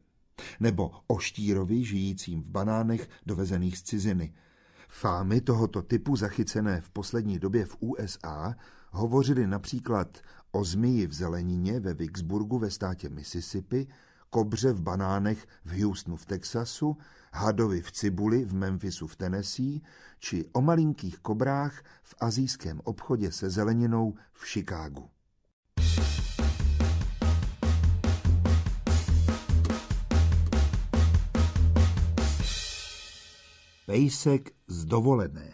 Nebo o štírovi žijícím v banánech dovezených z ciziny. Fámy tohoto typu zachycené v poslední době v USA hovořily například o zmiji v zelenině ve Vicksburgu ve státě Mississippi, kobře v banánech v Houstonu v Texasu, hadovi v cibuli v Memphisu v Tennessee, či o malinkých kobrách v azijském obchodě se zeleninou v Chicagu. Pejsek z dovolené.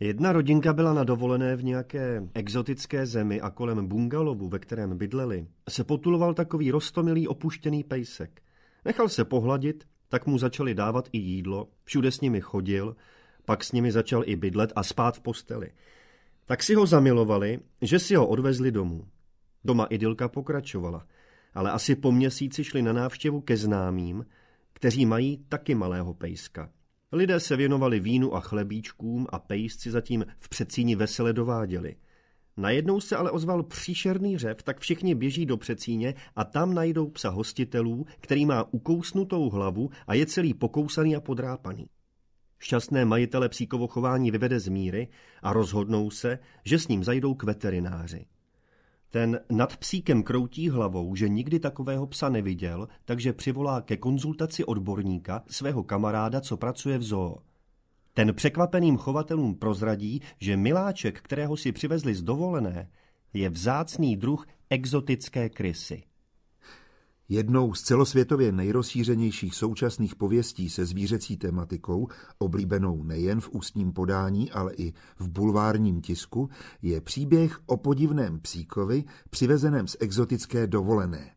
Jedna rodinka byla na dovolené v nějaké exotické zemi a kolem bungalovu, ve kterém bydleli, se potuloval takový rostomilý opuštěný pejsek. Nechal se pohladit, tak mu začali dávat i jídlo, všude s nimi chodil, pak s nimi začal i bydlet a spát v posteli. Tak si ho zamilovali, že si ho odvezli domů. Doma idylka pokračovala, ale asi po měsíci šli na návštěvu ke známým, kteří mají taky malého pejska. Lidé se věnovali vínu a chlebíčkům a pejsci zatím v předsíni vesele dováděli. Najednou se ale ozval příšerný řev, tak všichni běží do předsíně a tam najdou psa hostitelů, který má ukousnutou hlavu a je celý pokousaný a podrápaný. Šťastné majitele psíkovo chování vyvede z míry a rozhodnou se, že s ním zajdou k veterináři. Ten nad psíkem kroutí hlavou, že nikdy takového psa neviděl, takže přivolá ke konzultaci odborníka, svého kamaráda, co pracuje v zoo. Ten překvapeným chovatelům prozradí, že miláček, kterého si přivezli z dovolené, je vzácný druh exotické krysy. Jednou z celosvětově nejrozšířenějších současných pověstí se zvířecí tematikou, oblíbenou nejen v ústním podání, ale i v bulvárním tisku, je příběh o podivném psíkovi přivezeném z exotické dovolené.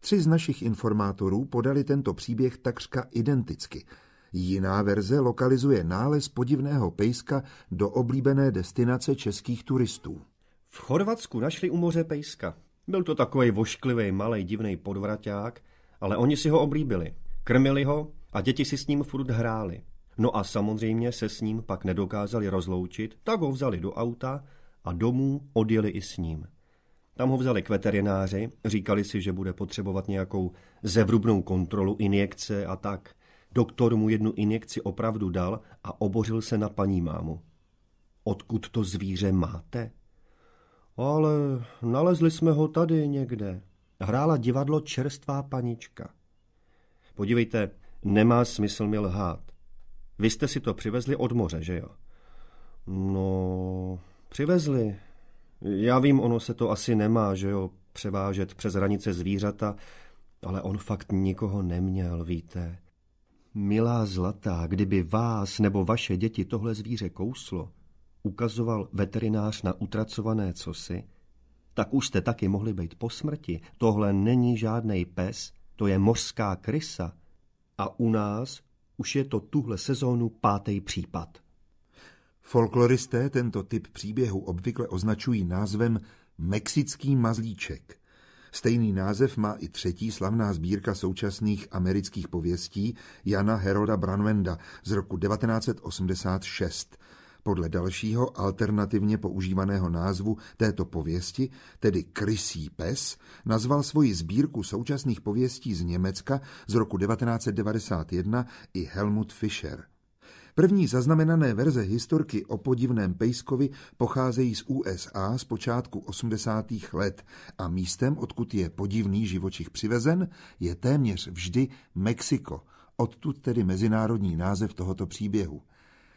Tři z našich informátorů podali tento příběh takřka identicky. Jiná verze lokalizuje nález podivného pejska do oblíbené destinace českých turistů. V Chorvatsku našli u moře pejska. Byl to takový vošklivý, malý, divný podvraťák, ale oni si ho oblíbili. Krmili ho a děti si s ním furt hráli. No a samozřejmě se s ním pak nedokázali rozloučit, tak ho vzali do auta a domů odjeli i s ním. Tam ho vzali k veterináři, říkali si, že bude potřebovat nějakou zevrubnou kontrolu, injekce a tak. Doktor mu jednu injekci opravdu dal a obořil se na paní mámu. Odkud to zvíře máte? Ale nalezli jsme ho tady někde. Hrála divadlo čerstvá panička. Podívejte, nemá smysl mi lhát. Vy jste si to přivezli od moře, že jo? No, přivezli. Já vím, ono se to asi nemá, že jo, převážet přes hranice zvířata, ale on fakt nikoho neměl, víte. Milá zlatá, kdyby vás nebo vaše děti tohle zvíře kouslo, ukazoval veterinář na utracované cosi, tak už jste taky mohli být po smrti. Tohle není žádný pes, to je mořská krysa. A u nás už je to tuhle sezónu pátý případ. Folkloristé tento typ příběhu obvykle označují názvem Mexický mazlíček. Stejný název má i třetí slavná sbírka současných amerických pověstí Jana Heroda Branwenda z roku 1986. Podle dalšího alternativně používaného názvu této pověsti, tedy Krysí pes, nazval svoji sbírku současných pověstí z Německa z roku 1991 i Helmut Fischer. První zaznamenané verze historky o podivném pejskovi pocházejí z USA z počátku 80. let a místem, odkud je podivný živočich přivezen, je téměř vždy Mexiko, odtud tedy mezinárodní název tohoto příběhu.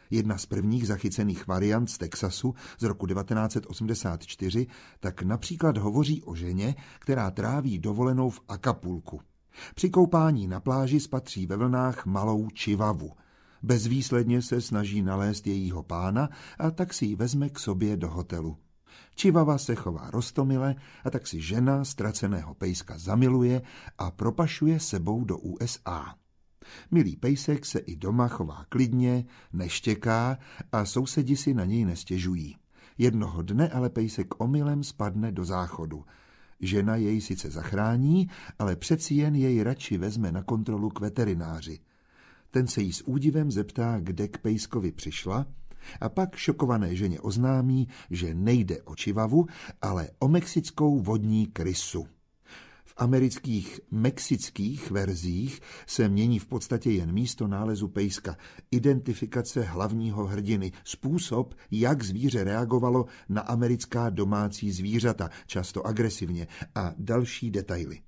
Jedna z prvních zachycených variant z Texasu z roku 1984 tak například hovoří o ženě, která tráví dovolenou v Akapulku. Při koupání na pláži spatří ve vlnách malou čivavu. Bezvýsledně se snaží nalézt jejího pána a tak si ji vezme k sobě do hotelu. Čivava se chová rostomile a tak si žena ztraceného pejska zamiluje a propašuje sebou do USA. Milý pejsek se i doma chová klidně, neštěká a sousedi si na něj nestěžují. Jednoho dne ale pejsek omylem spadne do záchodu. Žena jej sice zachrání, ale přeci jen jej radši vezme na kontrolu k veterináři. Ten se jí s údivem zeptá, kde k pejskovi přišla a pak šokované ženě oznámí, že nejde o čivavu, ale o mexickou vodní krysu amerických mexických verzích se mění v podstatě jen místo nálezu pejska, identifikace hlavního hrdiny, způsob, jak zvíře reagovalo na americká domácí zvířata, často agresivně, a další detaily.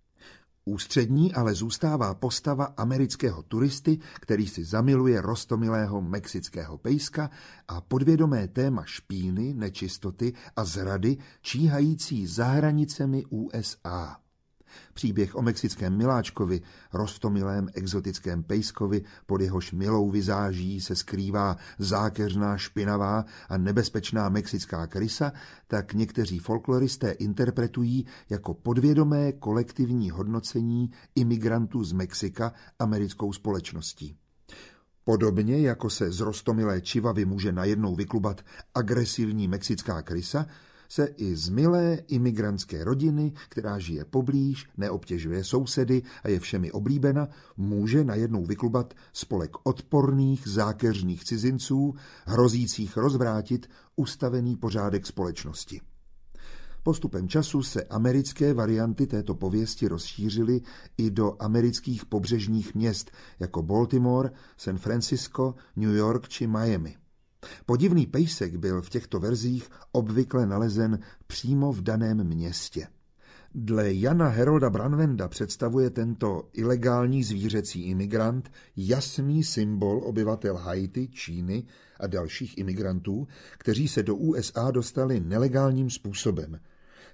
Ústřední ale zůstává postava amerického turisty, který si zamiluje rostomilého mexického pejska a podvědomé téma špíny, nečistoty a zrady číhající za hranicemi USA. Příběh o mexickém miláčkovi, rostomilém exotickém pejskovi, pod jehož milou vizáží se skrývá zákeřná, špinavá a nebezpečná mexická krysa, tak někteří folkloristé interpretují jako podvědomé kolektivní hodnocení imigrantů z Mexika americkou společností. Podobně jako se z rostomilé čivavy může najednou vyklubat agresivní mexická krysa, se i z milé imigrantské rodiny, která žije poblíž, neobtěžuje sousedy a je všemi oblíbena, může najednou vyklubat spolek odporných, zákeřných cizinců, hrozících rozvrátit ustavený pořádek společnosti. Postupem času se americké varianty této pověsti rozšířily i do amerických pobřežních měst jako Baltimore, San Francisco, New York či Miami. Podivný pejsek byl v těchto verzích obvykle nalezen přímo v daném městě. Dle Jana Herolda Branvenda představuje tento ilegální zvířecí imigrant jasný symbol obyvatel Haiti, Číny a dalších imigrantů, kteří se do USA dostali nelegálním způsobem.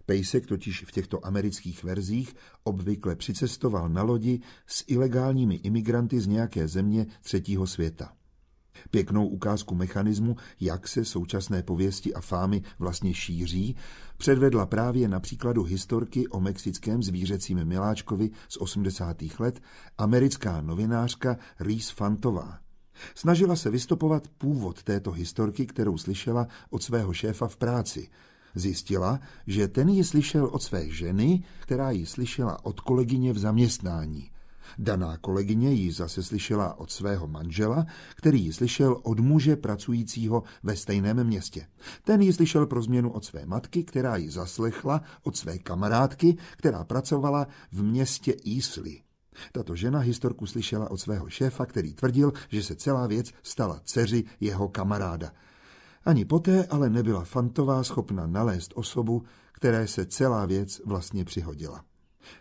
Pejsek totiž v těchto amerických verzích obvykle přicestoval na lodi s ilegálními imigranty z nějaké země třetího světa. Pěknou ukázku mechanismu, jak se současné pověsti a fámy vlastně šíří, předvedla právě na příkladu historky o mexickém zvířecím miláčkovi z 80. let americká novinářka Reese Fantová. Snažila se vystopovat původ této historky, kterou slyšela od svého šéfa v práci. Zjistila, že ten ji slyšel od své ženy, která ji slyšela od kolegyně v zaměstnání. Daná kolegyně ji zase slyšela od svého manžela, který ji slyšel od muže pracujícího ve stejném městě. Ten ji slyšel pro změnu od své matky, která ji zaslechla od své kamarádky, která pracovala v městě Easley. Tato žena historku slyšela od svého šéfa, který tvrdil, že se celá věc stala dceři jeho kamaráda. Ani poté ale nebyla Fantová schopna nalézt osobu, které se celá věc vlastně přihodila.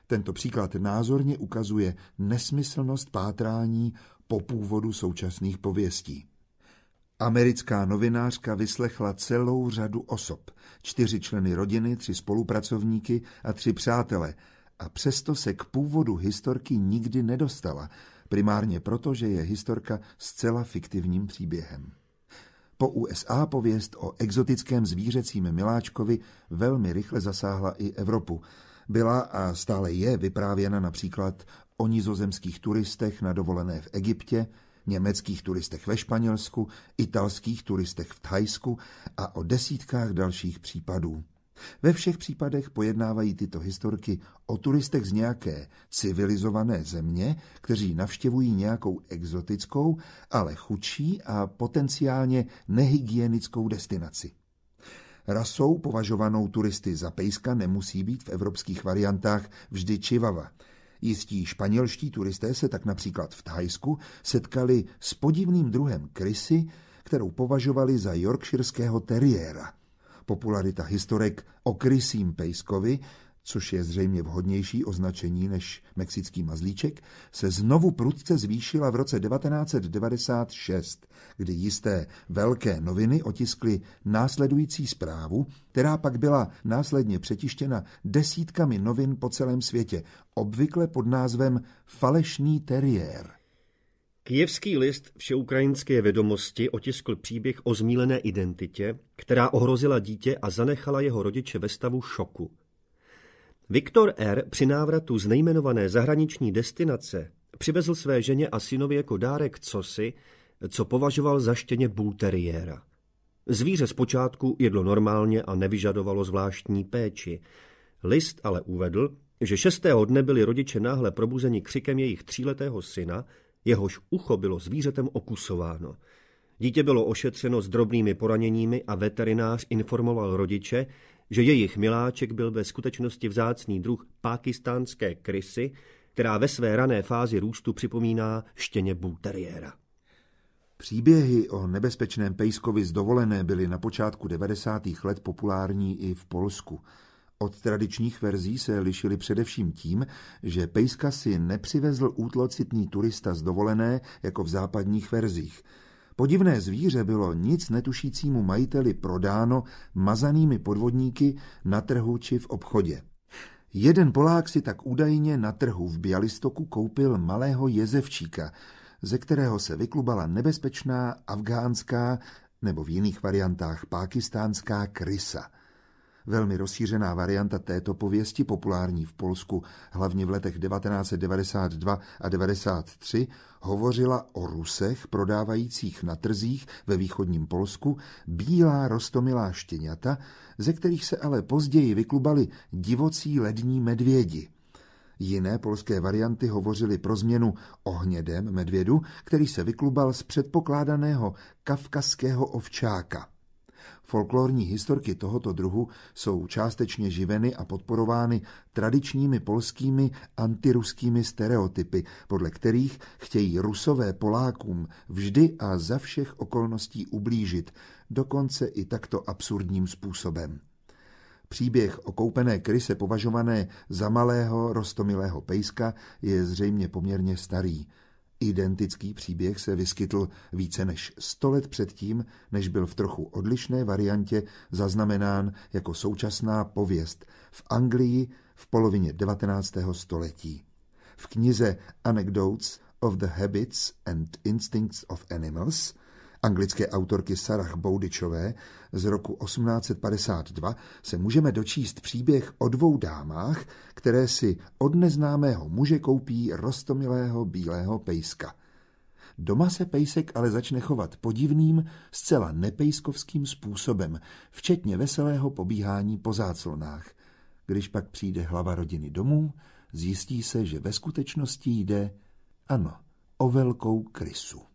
Tento příklad názorně ukazuje nesmyslnost pátrání po původu současných pověstí. Americká novinářka vyslechla celou řadu osob, čtyři členy rodiny, tři spolupracovníky a tři přátele, a přesto se k původu historky nikdy nedostala, primárně proto, že je historka zcela fiktivním příběhem. Po USA pověst o exotickém zvířecím miláčkovi velmi rychle zasáhla i Evropu, byla a stále je vyprávěna například o nizozemských turistech na dovolené v Egyptě, německých turistech ve Španělsku, italských turistech v Thajsku a o desítkách dalších případů. Ve všech případech pojednávají tyto historky o turistech z nějaké civilizované země, kteří navštěvují nějakou exotickou, ale chudší a potenciálně nehygienickou destinaci. Rasou považovanou turisty za pejska nemusí být v evropských variantách vždy čivava. Jistí španělští turisté se tak například v Thajsku setkali s podivným druhem krysy, kterou považovali za yorkshireského teriéra. Popularita historek o krysím pejskovi což je zřejmě vhodnější označení než mexický mazlíček, se znovu prudce zvýšila v roce 1996, kdy jisté velké noviny otiskly následující zprávu, která pak byla následně přetištěna desítkami novin po celém světě, obvykle pod názvem Falešný teriér. Kijevský list Všeukrajinské vědomosti otiskl příběh o zmílené identitě, která ohrozila dítě a zanechala jeho rodiče ve stavu šoku. Viktor R. při návratu z nejmenované zahraniční destinace přivezl své ženě a synovi jako dárek cosi, co považoval za štěně bulteriéra. Zvíře zpočátku jedlo normálně a nevyžadovalo zvláštní péči. List ale uvedl, že šestého dne byli rodiče náhle probuzeni křikem jejich tříletého syna, jehož ucho bylo zvířetem okusováno. Dítě bylo ošetřeno s drobnými poraněními a veterinář informoval rodiče, že jejich miláček byl ve skutečnosti vzácný druh pákistánské krysy, která ve své rané fázi růstu připomíná štěně bulteriéra. Příběhy o nebezpečném pejskovi z dovolené byly na počátku 90. let populární i v Polsku. Od tradičních verzí se lišily především tím, že pejska si nepřivezl útlocitný turista z dovolené jako v západních verzích – Podivné zvíře bylo nic netušícímu majiteli prodáno mazanými podvodníky na trhu či v obchodě. Jeden Polák si tak údajně na trhu v Bialystoku koupil malého jezevčíka, ze kterého se vyklubala nebezpečná afgánská nebo v jiných variantách pákistánská krysa – Velmi rozšířená varianta této pověsti, populární v Polsku hlavně v letech 1992 a 1993, hovořila o Rusech prodávajících na trzích ve východním Polsku bílá rostomilá štěňata, ze kterých se ale později vyklubali divocí lední medvědi. Jiné polské varianty hovořily pro změnu o hnědém medvědu, který se vyklubal z předpokládaného kavkazského ovčáka. Folklorní historky tohoto druhu jsou částečně živeny a podporovány tradičními polskými antiruskými stereotypy, podle kterých chtějí rusové Polákům vždy a za všech okolností ublížit, dokonce i takto absurdním způsobem. Příběh o koupené kryse považované za malého rostomilého pejska je zřejmě poměrně starý. Identický příběh se vyskytl více než sto let předtím, než byl v trochu odlišné variantě zaznamenán jako současná pověst v Anglii v polovině 19. století. V knize Anecdotes of the Habits and Instincts of Animals anglické autorky Sarah Boudičové z roku 1852 se můžeme dočíst příběh o dvou dámách, které si od neznámého muže koupí rostomilého bílého pejska. Doma se pejsek ale začne chovat podivným, zcela nepejskovským způsobem, včetně veselého pobíhání po záclonách. Když pak přijde hlava rodiny domů, zjistí se, že ve skutečnosti jde, ano, o velkou krysu.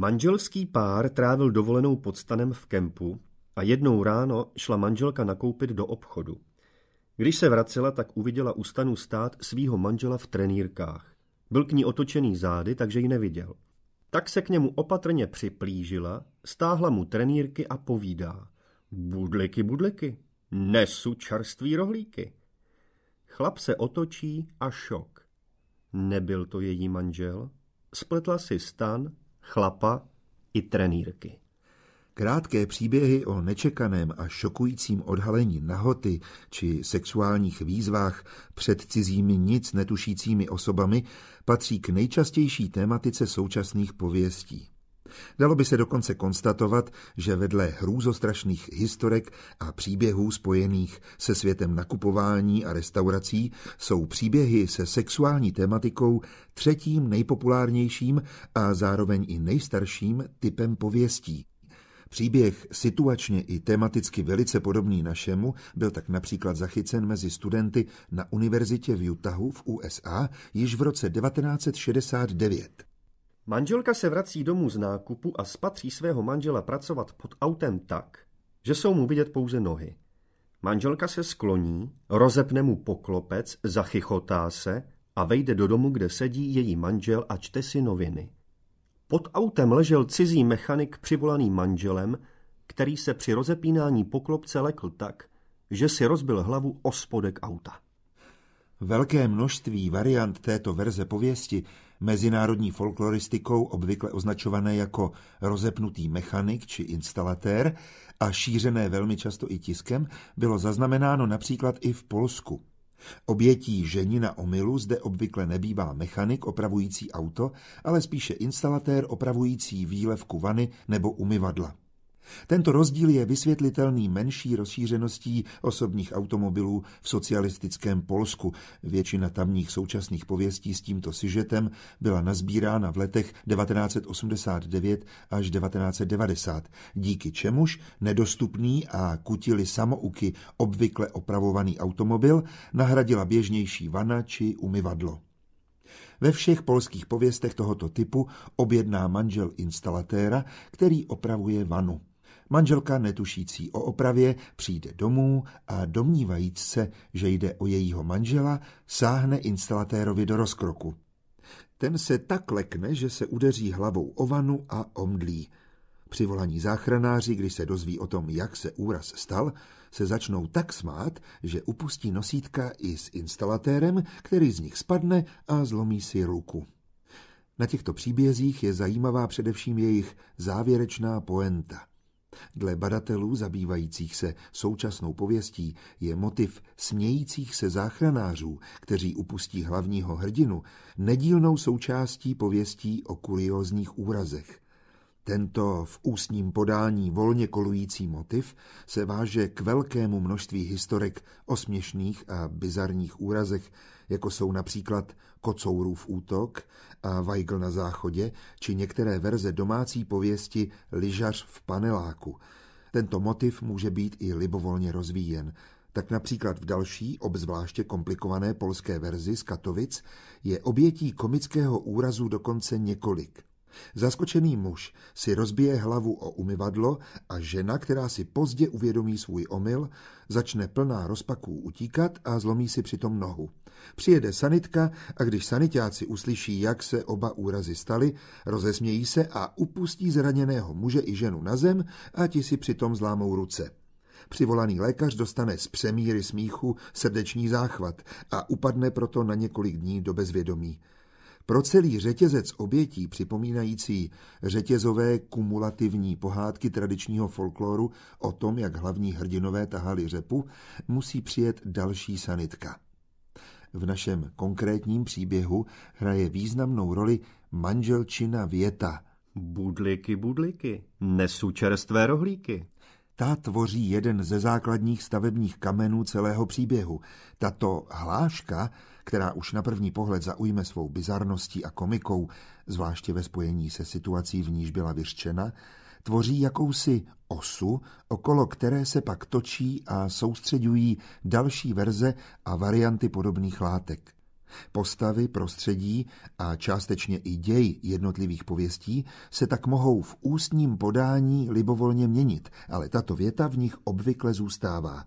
Manželský pár trávil dovolenou pod stanem v kempu a jednou ráno šla manželka nakoupit do obchodu. Když se vracela, tak uviděla u stanu stát svýho manžela v trenýrkách. Byl k ní otočený zády, takže ji neviděl. Tak se k němu opatrně připlížila, stáhla mu trenýrky a povídá. Budliky, budliky, nesu čerstvý rohlíky. Chlap se otočí a šok. Nebyl to její manžel, spletla si stan, chlapa i trenýrky. Krátké příběhy o nečekaném a šokujícím odhalení nahoty či sexuálních výzvách před cizími nic netušícími osobami patří k nejčastější tématice současných pověstí. Dalo by se dokonce konstatovat, že vedle hrůzostrašných historek a příběhů spojených se světem nakupování a restaurací jsou příběhy se sexuální tématikou třetím nejpopulárnějším a zároveň i nejstarším typem pověstí. Příběh situačně i tematicky velice podobný našemu byl tak například zachycen mezi studenty na univerzitě v Utahu v USA již v roce 1969. Manželka se vrací domů z nákupu a spatří svého manžela pracovat pod autem tak, že jsou mu vidět pouze nohy. Manželka se skloní, rozepne mu poklopec, zachychotá se a vejde do domu, kde sedí její manžel a čte si noviny. Pod autem ležel cizí mechanik přivolaný manželem, který se při rozepínání poklopce lekl tak, že si rozbil hlavu o spodek auta. Velké množství variant této verze pověsti mezinárodní folkloristikou obvykle označované jako rozepnutý mechanik či instalatér a šířené velmi často i tiskem, bylo zaznamenáno například i v Polsku. Obětí ženina omylu zde obvykle nebývá mechanik opravující auto, ale spíše instalatér opravující výlevku vany nebo umyvadla. Tento rozdíl je vysvětlitelný menší rozšířeností osobních automobilů v socialistickém Polsku. Většina tamních současných pověstí s tímto sižetem byla nazbírána v letech 1989 až 1990, díky čemuž nedostupný a kutili samouky obvykle opravovaný automobil nahradila běžnější vana či umyvadlo. Ve všech polských pověstech tohoto typu objedná manžel instalatéra, který opravuje vanu. Manželka, netušící o opravě, přijde domů a domnívajíc se, že jde o jejího manžela, sáhne instalatérovi do rozkroku. Ten se tak lekne, že se udeří hlavou o vanu a omdlí. Přivolaní záchranáři, když se dozví o tom, jak se úraz stal, se začnou tak smát, že upustí nosítka i s instalatérem, který z nich spadne a zlomí si ruku. Na těchto příbězích je zajímavá především jejich závěrečná poenta. Dle badatelů zabývajících se současnou pověstí je motiv smějících se záchranářů, kteří upustí hlavního hrdinu, nedílnou součástí pověstí o kuriózních úrazech. Tento v ústním podání volně kolující motiv se váže k velkému množství historek o směšných a bizarních úrazech, jako jsou například Kocourův útok a Weigl na záchodě, či některé verze domácí pověsti Lyžař v paneláku. Tento motiv může být i libovolně rozvíjen. Tak například v další, obzvláště komplikované polské verzi z Katovic je obětí komického úrazu dokonce několik – Zaskočený muž si rozbije hlavu o umyvadlo a žena, která si pozdě uvědomí svůj omyl, začne plná rozpaků utíkat a zlomí si přitom nohu. Přijede sanitka a když sanitáci uslyší, jak se oba úrazy staly, rozesmějí se a upustí zraněného muže i ženu na zem a ti si přitom zlámou ruce. Přivolaný lékař dostane z přemíry smíchu srdeční záchvat a upadne proto na několik dní do bezvědomí. Pro celý řetězec obětí připomínající řetězové kumulativní pohádky tradičního folkloru o tom, jak hlavní hrdinové tahali řepu, musí přijet další sanitka. V našem konkrétním příběhu hraje významnou roli manželčina věta. Budliky, budliky, nesu čerstvé rohlíky. Ta tvoří jeden ze základních stavebních kamenů celého příběhu. Tato hláška která už na první pohled zaujme svou bizarností a komikou, zvláště ve spojení se situací, v níž byla vyřčena, tvoří jakousi osu, okolo které se pak točí a soustředují další verze a varianty podobných látek. Postavy, prostředí a částečně i děj jednotlivých pověstí se tak mohou v ústním podání libovolně měnit, ale tato věta v nich obvykle zůstává.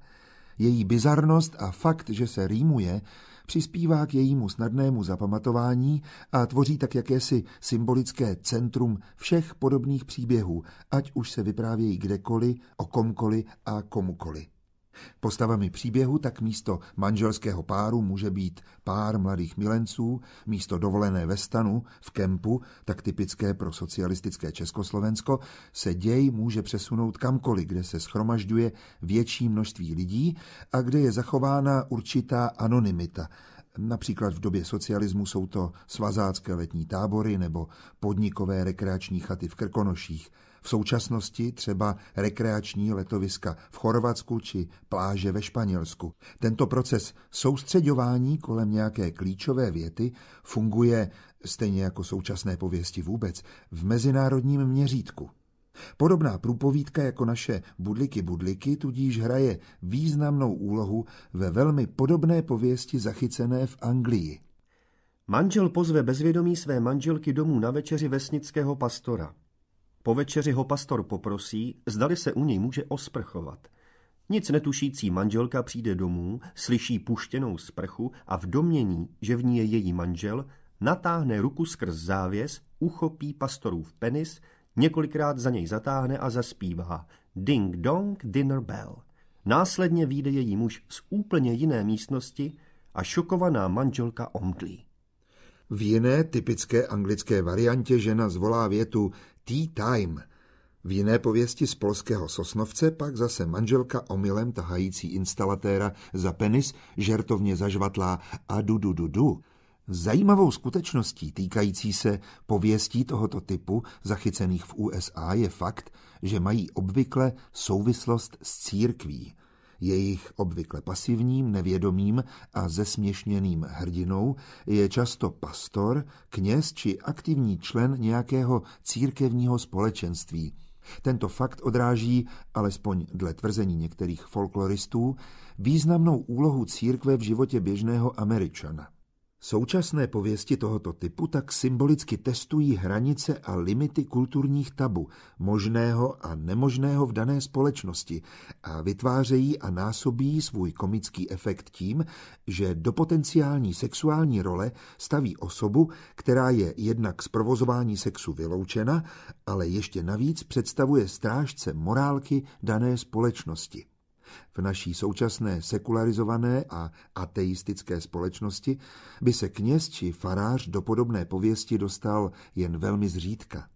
Její bizarnost a fakt, že se rýmuje, přispívá k jejímu snadnému zapamatování a tvoří tak jakési symbolické centrum všech podobných příběhů, ať už se vyprávějí kdekoliv, o komkoliv a komukoli. Postavami příběhu tak místo manželského páru může být pár mladých milenců, místo dovolené ve stanu, v kempu, tak typické pro socialistické Československo, se děj může přesunout kamkoliv, kde se schromažďuje větší množství lidí a kde je zachována určitá anonymita, Například v době socialismu jsou to svazácké letní tábory nebo podnikové rekreační chaty v Krkonoších. V současnosti třeba rekreační letoviska v Chorvatsku či pláže ve Španělsku. Tento proces soustředování kolem nějaké klíčové věty funguje, stejně jako současné pověsti vůbec, v mezinárodním měřítku. Podobná průpovídka jako naše Budliky Budliky tudíž hraje významnou úlohu ve velmi podobné pověsti zachycené v Anglii. Manžel pozve bezvědomí své manželky domů na večeři vesnického pastora. Po večeři ho pastor poprosí, zdali se u něj může osprchovat. Nic netušící manželka přijde domů, slyší puštěnou sprchu a v domění, že v ní je její manžel, natáhne ruku skrz závěs, uchopí pastorův penis, několikrát za něj zatáhne a zaspívá Ding dong dinner bell. Následně vyjde její muž z úplně jiné místnosti a šokovaná manželka omdlí. V jiné typické anglické variantě žena zvolá větu tea time. V jiné pověsti z polského Sosnovce pak zase manželka omylem tahající instalatéra za penis žertovně zažvatlá a du du du du. Zajímavou skutečností týkající se pověstí tohoto typu zachycených v USA je fakt, že mají obvykle souvislost s církví. Jejich obvykle pasivním, nevědomým a zesměšněným hrdinou je často pastor, kněz či aktivní člen nějakého církevního společenství. Tento fakt odráží, alespoň dle tvrzení některých folkloristů, významnou úlohu církve v životě běžného Američana. Současné pověsti tohoto typu tak symbolicky testují hranice a limity kulturních tabu, možného a nemožného v dané společnosti a vytvářejí a násobí svůj komický efekt tím, že do potenciální sexuální role staví osobu, která je jednak z provozování sexu vyloučena, ale ještě navíc představuje strážce morálky dané společnosti. V naší současné sekularizované a ateistické společnosti by se kněz či farář do podobné pověsti dostal jen velmi zřídka.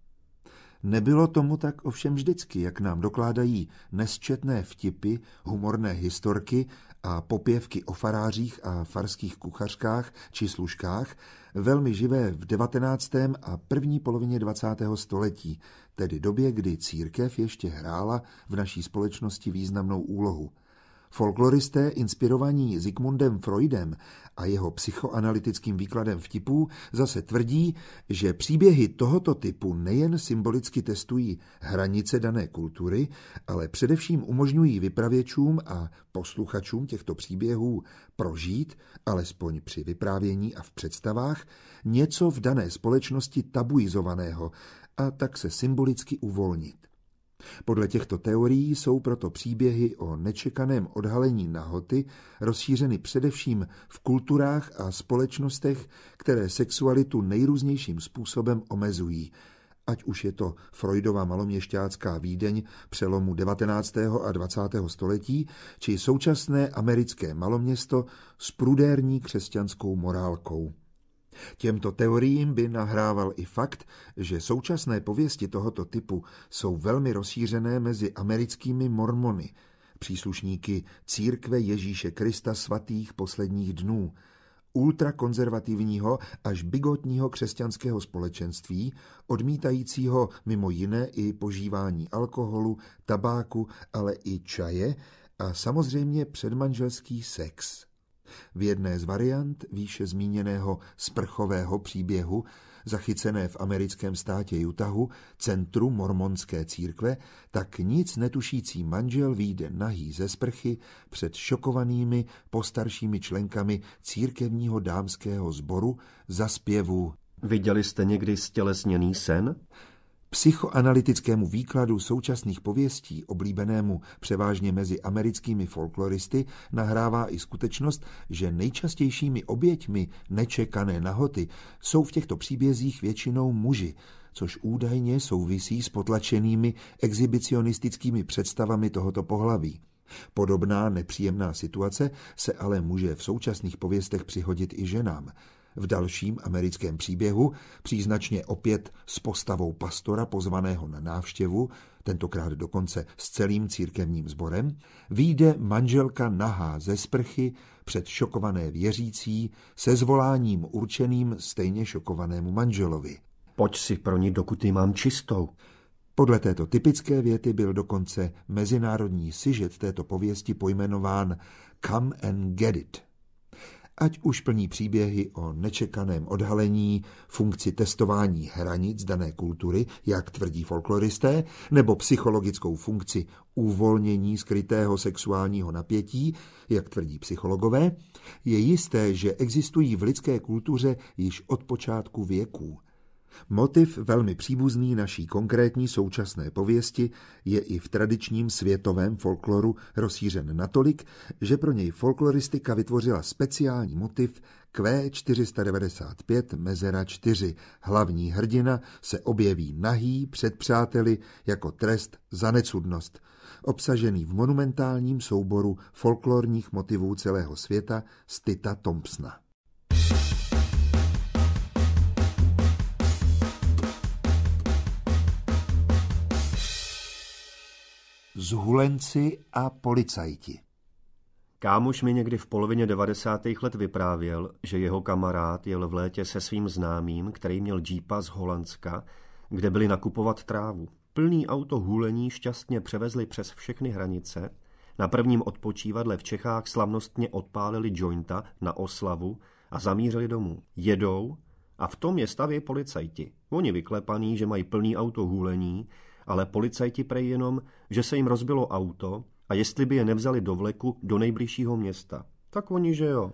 Nebylo tomu tak ovšem vždycky, jak nám dokládají nesčetné vtipy, humorné historky a popěvky o farářích a farských kuchařkách či služkách, velmi živé v 19. a první polovině 20. století, tedy době, kdy církev ještě hrála v naší společnosti významnou úlohu – Folkloristé inspirovaní Zigmundem Freudem a jeho psychoanalytickým výkladem vtipů zase tvrdí, že příběhy tohoto typu nejen symbolicky testují hranice dané kultury, ale především umožňují vypravěčům a posluchačům těchto příběhů prožít, alespoň při vyprávění a v představách, něco v dané společnosti tabuizovaného a tak se symbolicky uvolnit. Podle těchto teorií jsou proto příběhy o nečekaném odhalení nahoty rozšířeny především v kulturách a společnostech, které sexualitu nejrůznějším způsobem omezují, ať už je to Freudova maloměšťácká Vídeň přelomu 19. a 20. století, či současné americké maloměsto s prudérní křesťanskou morálkou. Těmto teoriím by nahrával i fakt, že současné pověsti tohoto typu jsou velmi rozšířené mezi americkými mormony, příslušníky církve Ježíše Krista svatých posledních dnů, ultrakonzervativního až bigotního křesťanského společenství, odmítajícího mimo jiné i požívání alkoholu, tabáku, ale i čaje a samozřejmě předmanželský sex. V jedné z variant výše zmíněného sprchového příběhu, zachycené v americkém státě Utahu, centru mormonské církve, tak nic netušící manžel výjde nahý ze sprchy před šokovanými postaršími členkami církevního dámského sboru za zpěvu. Viděli jste někdy stělesněný sen? Psychoanalytickému výkladu současných pověstí, oblíbenému převážně mezi americkými folkloristy, nahrává i skutečnost, že nejčastějšími oběťmi nečekané nahoty jsou v těchto příbězích většinou muži, což údajně souvisí s potlačenými exhibicionistickými představami tohoto pohlaví. Podobná nepříjemná situace se ale může v současných pověstech přihodit i ženám. V dalším americkém příběhu, příznačně opět s postavou pastora pozvaného na návštěvu, tentokrát dokonce s celým církevním sborem, vyjde manželka nahá ze sprchy před šokované věřící se zvoláním určeným stejně šokovanému manželovi. Pojď si pro ní, dokud ji mám čistou. Podle této typické věty byl dokonce mezinárodní sižet této pověsti pojmenován Come and Get It ať už plní příběhy o nečekaném odhalení, funkci testování hranic dané kultury, jak tvrdí folkloristé, nebo psychologickou funkci uvolnění skrytého sexuálního napětí, jak tvrdí psychologové, je jisté, že existují v lidské kultuře již od počátku věků. Motiv velmi příbuzný naší konkrétní současné pověsti je i v tradičním světovém folkloru rozšířen natolik, že pro něj folkloristika vytvořila speciální motiv Q495 mezera 4. Hlavní hrdina se objeví nahý před přáteli jako trest za necudnost, obsažený v monumentálním souboru folklorních motivů celého světa z Tita Thompsona. Zhulenci a policajti. Kámoš mi někdy v polovině 90. let vyprávěl, že jeho kamarád jel v létě se svým známým, který měl džípa z Holandska, kde byli nakupovat trávu. Plný auto hůlení šťastně převezli přes všechny hranice, na prvním odpočívadle v Čechách slavnostně odpálili jointa na oslavu a zamířili domů. Jedou a v tom je staví policajti. Oni vyklepaný, že mají plný auto hůlení ale policajti prej jenom, že se jim rozbilo auto a jestli by je nevzali do vleku do nejbližšího města. Tak oni, že jo.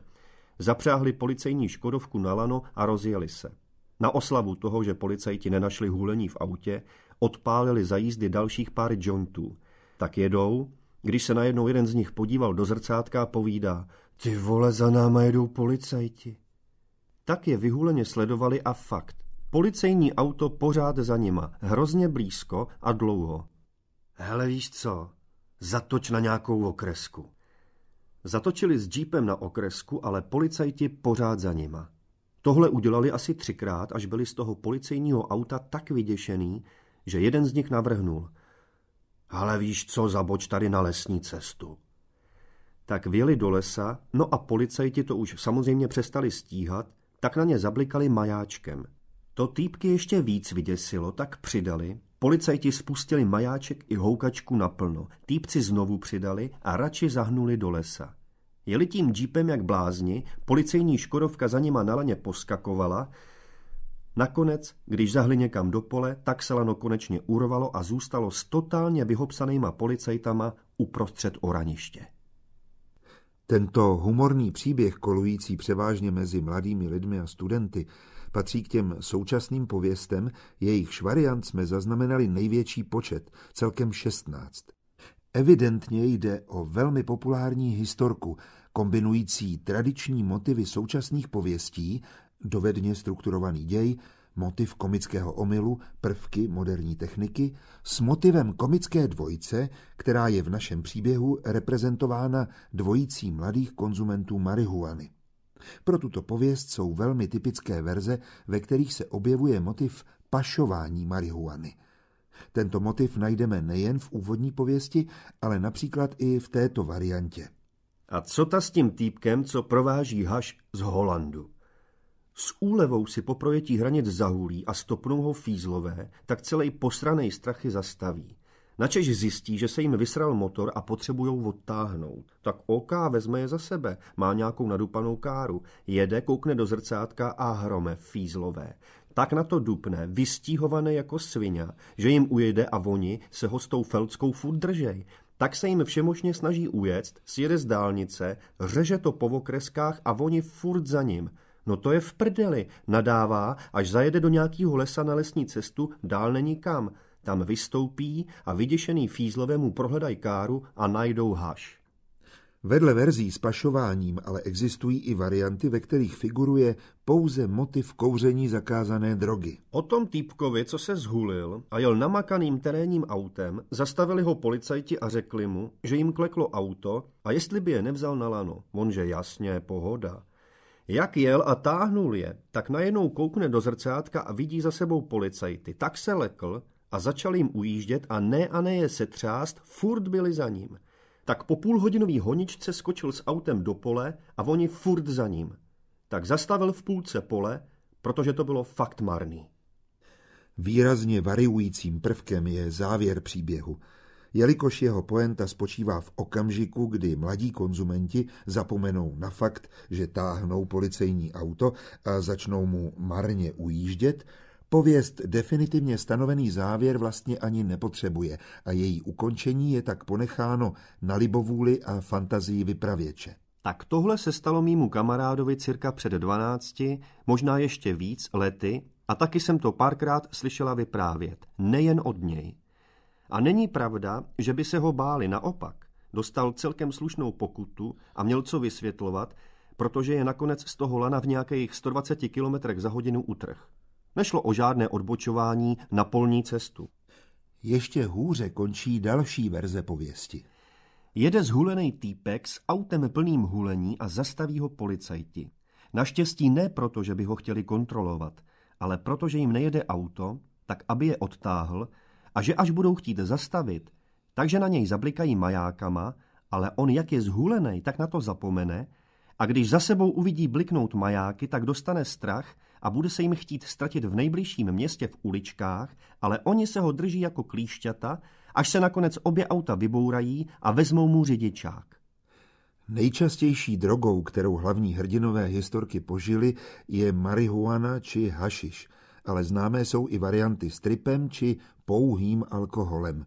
zapřáhli policejní Škodovku na lano a rozjeli se. Na oslavu toho, že policajti nenašli hůlení v autě, odpálili za jízdy dalších pár jointů. Tak jedou, když se najednou jeden z nich podíval do zrcátka a povídá, ty vole, za náma jedou policajti. Tak je vyhuleně sledovali a fakt. Policejní auto pořád za nima, hrozně blízko a dlouho. Hele, víš co? Zatoč na nějakou okresku. Zatočili s jeepem na okresku, ale policajti pořád za nima. Tohle udělali asi třikrát, až byli z toho policejního auta tak vyděšený, že jeden z nich navrhnul. Ale víš co, zaboč tady na lesní cestu. Tak vjeli do lesa, no a policajti to už samozřejmě přestali stíhat, tak na ně zablikali majáčkem. To týpky ještě víc vyděsilo, tak přidali. Policajti spustili majáček i houkačku naplno. Týpci znovu přidali a radši zahnuli do lesa. Jeli tím džípem jak blázni, policejní škodovka za nima na laně poskakovala. Nakonec, když zahli někam do pole, tak se lano konečně urvalo a zůstalo s totálně vyhopsanýma policajtama uprostřed oraniště. Tento humorný příběh, kolující převážně mezi mladými lidmi a studenty, patří k těm současným pověstem, jejichž variant jsme zaznamenali největší počet, celkem 16. Evidentně jde o velmi populární historku, kombinující tradiční motivy současných pověstí, dovedně strukturovaný děj, motiv komického omylu, prvky moderní techniky, s motivem komické dvojice, která je v našem příběhu reprezentována dvojicí mladých konzumentů marihuany. Pro tuto pověst jsou velmi typické verze, ve kterých se objevuje motiv pašování marihuany. Tento motiv najdeme nejen v úvodní pověsti, ale například i v této variantě. A co ta s tím týpkem, co prováží haš z Holandu? S úlevou si po projetí hranic zahulí a stopnou ho fízlové, tak celý posranej strachy zastaví. Načež zjistí, že se jim vysral motor a potřebujou odtáhnout. Tak OK, vezme je za sebe, má nějakou nadupanou káru, jede, koukne do zrcátka a hrome fízlové. Tak na to dupne, vystíhované jako svině, že jim ujede a oni se ho s tou feldskou furt držej. Tak se jim všemožně snaží ujet, sjede z dálnice, řeže to po okreskách a oni furt za ním. No to je v prdeli, nadává, až zajede do nějakého lesa na lesní cestu, dál není kam. Tam vystoupí a vyděšený fízlové mu prohledají káru a najdou haš. Vedle verzí s pašováním ale existují i varianty, ve kterých figuruje pouze motiv kouření zakázané drogy. O tom týpkovi, co se zhulil a jel namakaným terénním autem, zastavili ho policajti a řekli mu, že jim kleklo auto a jestli by je nevzal na lano. Onže jasně, pohoda. Jak jel a táhnul je, tak najednou koukne do zrcátka a vidí za sebou policajty. Tak se lekl a začal jim ujíždět a ne a ne je setřást, furt byli za ním. Tak po půlhodinový honičce skočil s autem do pole a oni furt za ním. Tak zastavil v půlce pole, protože to bylo fakt marný. Výrazně variujícím prvkem je závěr příběhu – jelikož jeho poenta spočívá v okamžiku, kdy mladí konzumenti zapomenou na fakt, že táhnou policejní auto a začnou mu marně ujíždět, Pověst definitivně stanovený závěr vlastně ani nepotřebuje a její ukončení je tak ponecháno na libovůli a fantazii vypravěče. Tak tohle se stalo mýmu kamarádovi cirka před 12, možná ještě víc lety a taky jsem to párkrát slyšela vyprávět, nejen od něj. A není pravda, že by se ho báli, naopak. Dostal celkem slušnou pokutu a měl co vysvětlovat, protože je nakonec z toho lana v nějakých 120 km za hodinu utrh. Nešlo o žádné odbočování na polní cestu. Ještě hůře končí další verze pověsti. Jede zhulený týpek s autem plným hulení a zastaví ho policajti. Naštěstí ne proto, že by ho chtěli kontrolovat, ale proto, že jim nejede auto, tak aby je odtáhl a že až budou chtít zastavit, takže na něj zablikají majákama, ale on jak je zhulený, tak na to zapomene a když za sebou uvidí bliknout majáky, tak dostane strach a bude se jim chtít ztratit v nejbližším městě v uličkách, ale oni se ho drží jako klíšťata, až se nakonec obě auta vybourají a vezmou mu řidičák. Nejčastější drogou, kterou hlavní hrdinové historky požili, je marihuana či hašiš, ale známé jsou i varianty s tripem či pouhým alkoholem.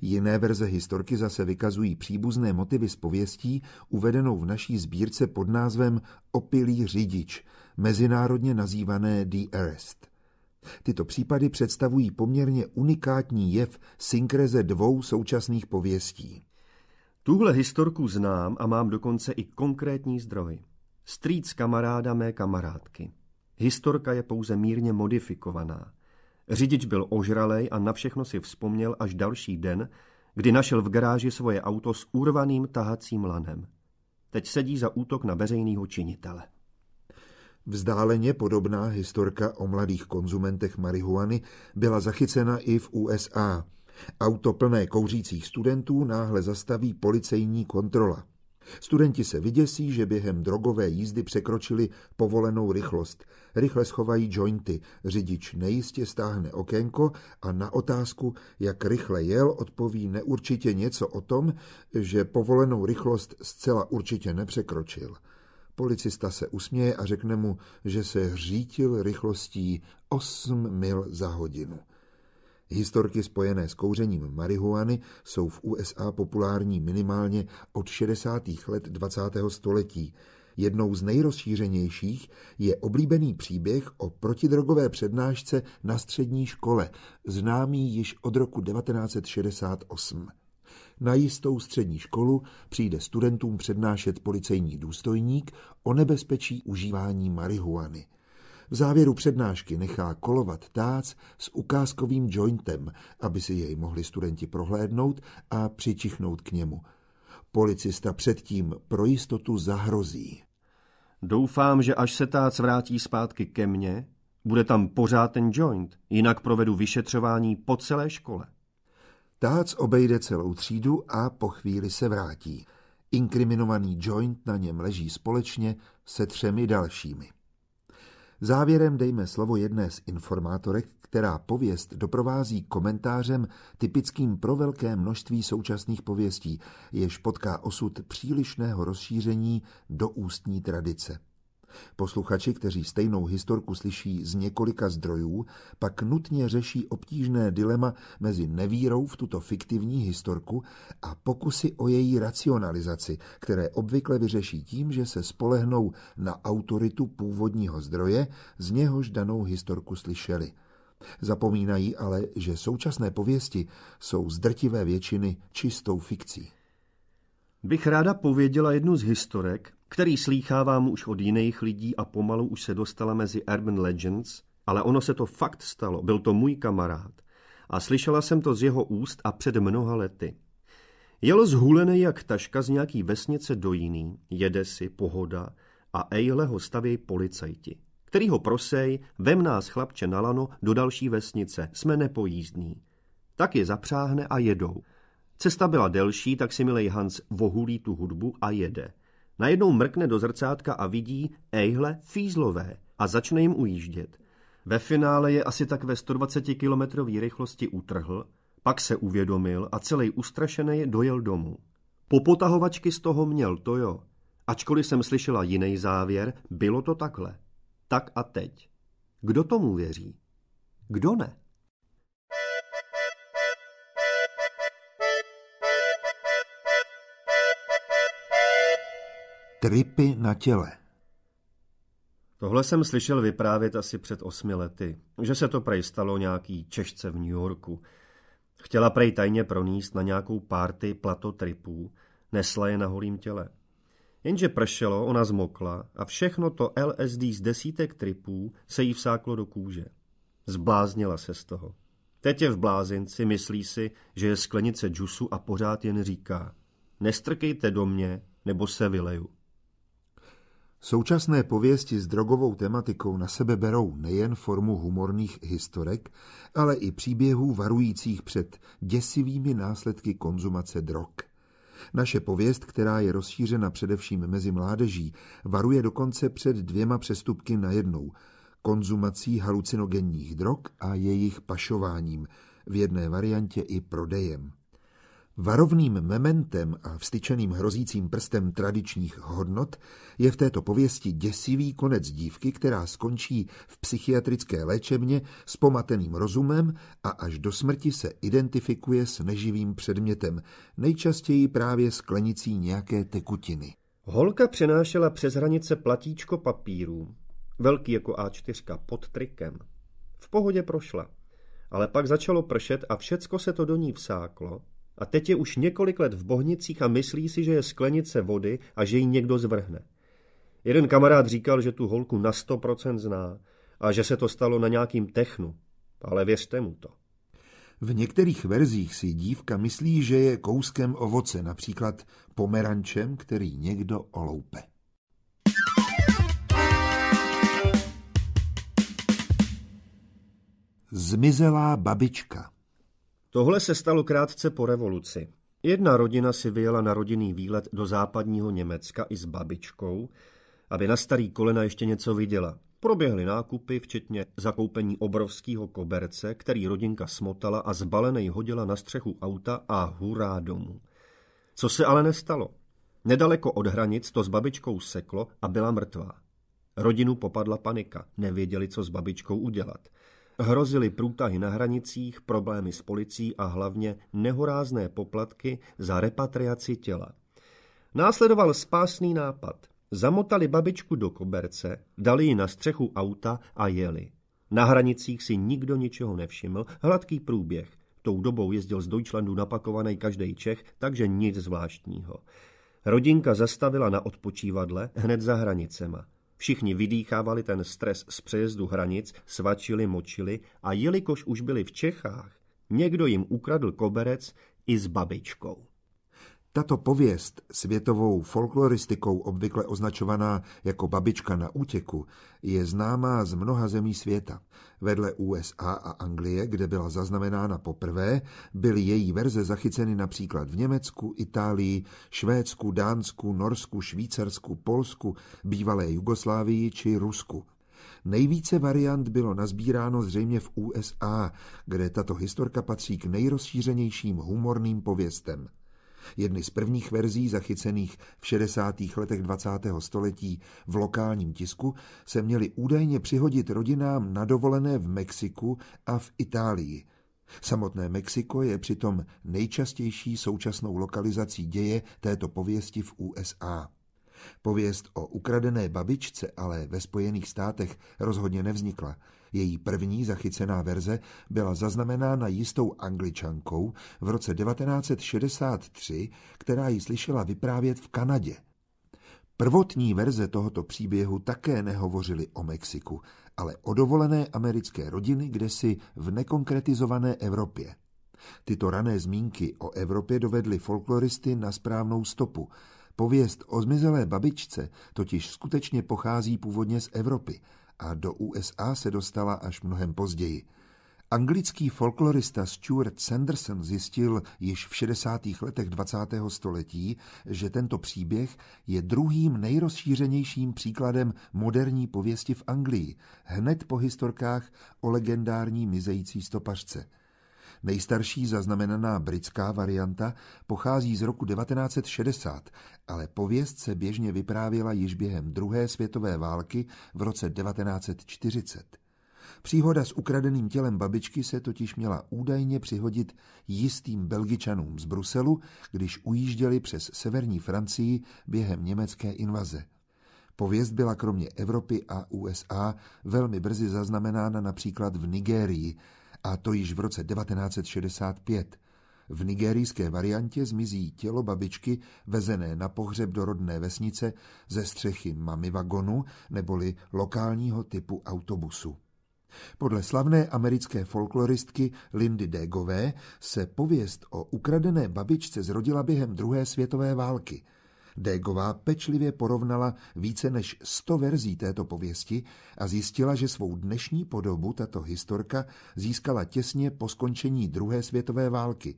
Jiné verze historky zase vykazují příbuzné motivy z pověstí uvedenou v naší sbírce pod názvem Opilý řidič, mezinárodně nazývané The Arrest. Tyto případy představují poměrně unikátní jev synkreze dvou současných pověstí. Tuhle historku znám a mám dokonce i konkrétní zdroj. Strýc kamaráda mé kamarádky. Historka je pouze mírně modifikovaná. Řidič byl ožralej a na všechno si vzpomněl až další den, kdy našel v garáži svoje auto s urvaným tahacím lanem. Teď sedí za útok na veřejného činitele. Vzdáleně podobná historka o mladých konzumentech marihuany byla zachycena i v USA. Auto plné kouřících studentů náhle zastaví policejní kontrola. Studenti se vyděsí, že během drogové jízdy překročili povolenou rychlost. Rychle schovají jointy, řidič nejistě stáhne okénko a na otázku, jak rychle jel, odpoví neurčitě něco o tom, že povolenou rychlost zcela určitě nepřekročil. Policista se usměje a řekne mu, že se hřítil rychlostí 8 mil za hodinu. Historky spojené s kouřením marihuany jsou v USA populární minimálně od 60. let 20. století. Jednou z nejrozšířenějších je oblíbený příběh o protidrogové přednášce na střední škole, známý již od roku 1968. Na jistou střední školu přijde studentům přednášet policejní důstojník o nebezpečí užívání marihuany. V závěru přednášky nechá kolovat tác s ukázkovým jointem, aby si jej mohli studenti prohlédnout a přičichnout k němu. Policista předtím pro jistotu zahrozí. Doufám, že až se tác vrátí zpátky ke mně, bude tam pořád ten joint, jinak provedu vyšetřování po celé škole. Tác obejde celou třídu a po chvíli se vrátí. Inkriminovaný joint na něm leží společně se třemi dalšími. Závěrem dejme slovo jedné z informátorek, která pověst doprovází komentářem typickým pro velké množství současných pověstí, jež potká osud přílišného rozšíření do ústní tradice. Posluchači, kteří stejnou historku slyší z několika zdrojů, pak nutně řeší obtížné dilema mezi nevírou v tuto fiktivní historku a pokusy o její racionalizaci, které obvykle vyřeší tím, že se spolehnou na autoritu původního zdroje, z něhož danou historku slyšeli. Zapomínají ale, že současné pověsti jsou z drtivé většiny čistou fikcí. Bych ráda pověděla jednu z historek, který slýchávám už od jiných lidí a pomalu už se dostala mezi urban legends, ale ono se to fakt stalo, byl to můj kamarád. A slyšela jsem to z jeho úst a před mnoha lety. Jel zhulený jak taška z nějaký vesnice do jiný, jede si, pohoda a ejhle ho stavěj policajti, který ho prosej, vem nás chlapče na lano do další vesnice, jsme nepojízdní. Tak je zapřáhne a jedou. Cesta byla delší, tak si milej Hans vohulí tu hudbu a jede. Najednou mrkne do zrcátka a vidí, ejhle, fízlové a začne jim ujíždět. Ve finále je asi tak ve 120 km rychlosti utrhl, pak se uvědomil a celý ustrašený dojel domů. Po potahovačky z toho měl, to jo. Ačkoliv jsem slyšela jiný závěr, bylo to takhle. Tak a teď. Kdo tomu věří? Kdo ne? Tripy na těle. Tohle jsem slyšel vyprávět asi před osmi lety, že se to prej stalo nějaký Češce v New Yorku. Chtěla prej tajně proníst na nějakou párty plato tripů, nesla je na holým těle. Jenže pršelo, ona zmokla a všechno to LSD z desítek tripů se jí vsáklo do kůže. Zbláznila se z toho. Teď je v blázinci, myslí si, že je sklenice džusu a pořád jen říká nestrkejte do mě, nebo se vyleju. Současné pověsti s drogovou tematikou na sebe berou nejen formu humorných historek, ale i příběhů varujících před děsivými následky konzumace drog. Naše pověst, která je rozšířena především mezi mládeží, varuje dokonce před dvěma přestupky najednou – konzumací halucinogenních drog a jejich pašováním, v jedné variantě i prodejem. Varovným mementem a vstyčeným hrozícím prstem tradičních hodnot je v této pověsti děsivý konec dívky, která skončí v psychiatrické léčebně s pomateným rozumem a až do smrti se identifikuje s neživým předmětem, nejčastěji právě sklenicí nějaké tekutiny. Holka přenášela přes hranice platíčko papíru, velký jako A4 pod trikem. V pohodě prošla, ale pak začalo pršet a všecko se to do ní vsáklo a teď je už několik let v Bohnicích a myslí si, že je sklenice vody a že ji někdo zvrhne. Jeden kamarád říkal, že tu holku na 100% zná a že se to stalo na nějakým technu, ale věřte mu to. V některých verzích si dívka myslí, že je kouskem ovoce, například pomerančem, který někdo oloupe. Zmizelá babička Tohle se stalo krátce po revoluci. Jedna rodina si vyjela na rodinný výlet do západního Německa i s babičkou, aby na starý kolena ještě něco viděla. Proběhly nákupy, včetně zakoupení obrovského koberce, který rodinka smotala a zbalenej hodila na střechu auta a hurá domů. Co se ale nestalo? Nedaleko od hranic to s babičkou seklo a byla mrtvá. Rodinu popadla panika, nevěděli, co s babičkou udělat. Hrozily průtahy na hranicích, problémy s policií a hlavně nehorázné poplatky za repatriaci těla. Následoval spásný nápad. Zamotali babičku do koberce, dali ji na střechu auta a jeli. Na hranicích si nikdo ničeho nevšiml, hladký průběh. Tou dobou jezdil z Deutschlandu napakovaný každý Čech, takže nic zvláštního. Rodinka zastavila na odpočívadle hned za hranicema. Všichni vydýchávali ten stres z přejezdu hranic, svačili, močili a jelikož už byli v Čechách, někdo jim ukradl koberec i s babičkou. Tato pověst, světovou folkloristikou obvykle označovaná jako babička na útěku, je známá z mnoha zemí světa. Vedle USA a Anglie, kde byla zaznamenána poprvé, byly její verze zachyceny například v Německu, Itálii, Švédsku, Dánsku, Norsku, Švýcarsku, Polsku, bývalé Jugoslávii či Rusku. Nejvíce variant bylo nazbíráno zřejmě v USA, kde tato historka patří k nejrozšířenějším humorným pověstem. Jedny z prvních verzí zachycených v 60. letech 20. století v lokálním tisku se měly údajně přihodit rodinám na dovolené v Mexiku a v Itálii. Samotné Mexiko je přitom nejčastější současnou lokalizací děje této pověsti v USA. Pověst o ukradené babičce ale ve Spojených státech rozhodně nevznikla. Její první zachycená verze byla zaznamenána jistou angličankou v roce 1963, která ji slyšela vyprávět v Kanadě. Prvotní verze tohoto příběhu také nehovořily o Mexiku, ale o dovolené americké rodiny kdesi v nekonkretizované Evropě. Tyto rané zmínky o Evropě dovedly folkloristy na správnou stopu. Pověst o zmizelé babičce totiž skutečně pochází původně z Evropy – a do USA se dostala až mnohem později. Anglický folklorista Stuart Sanderson zjistil již v 60. letech 20. století, že tento příběh je druhým nejrozšířenějším příkladem moderní pověsti v Anglii, hned po historkách o legendární mizející stopařce. Nejstarší zaznamenaná britská varianta pochází z roku 1960, ale pověst se běžně vyprávěla již během druhé světové války v roce 1940. Příhoda s ukradeným tělem babičky se totiž měla údajně přihodit jistým belgičanům z Bruselu, když ujížděli přes severní Francii během německé invaze. Pověst byla kromě Evropy a USA velmi brzy zaznamenána například v Nigérii, a to již v roce 1965. V nigerijské variantě zmizí tělo babičky vezené na pohřeb do rodné vesnice ze střechy mami vagonu neboli lokálního typu autobusu. Podle slavné americké folkloristky Lindy Degové se pověst o ukradené babičce zrodila během druhé světové války – Dégová pečlivě porovnala více než sto verzí této pověsti a zjistila, že svou dnešní podobu tato historka získala těsně po skončení druhé světové války.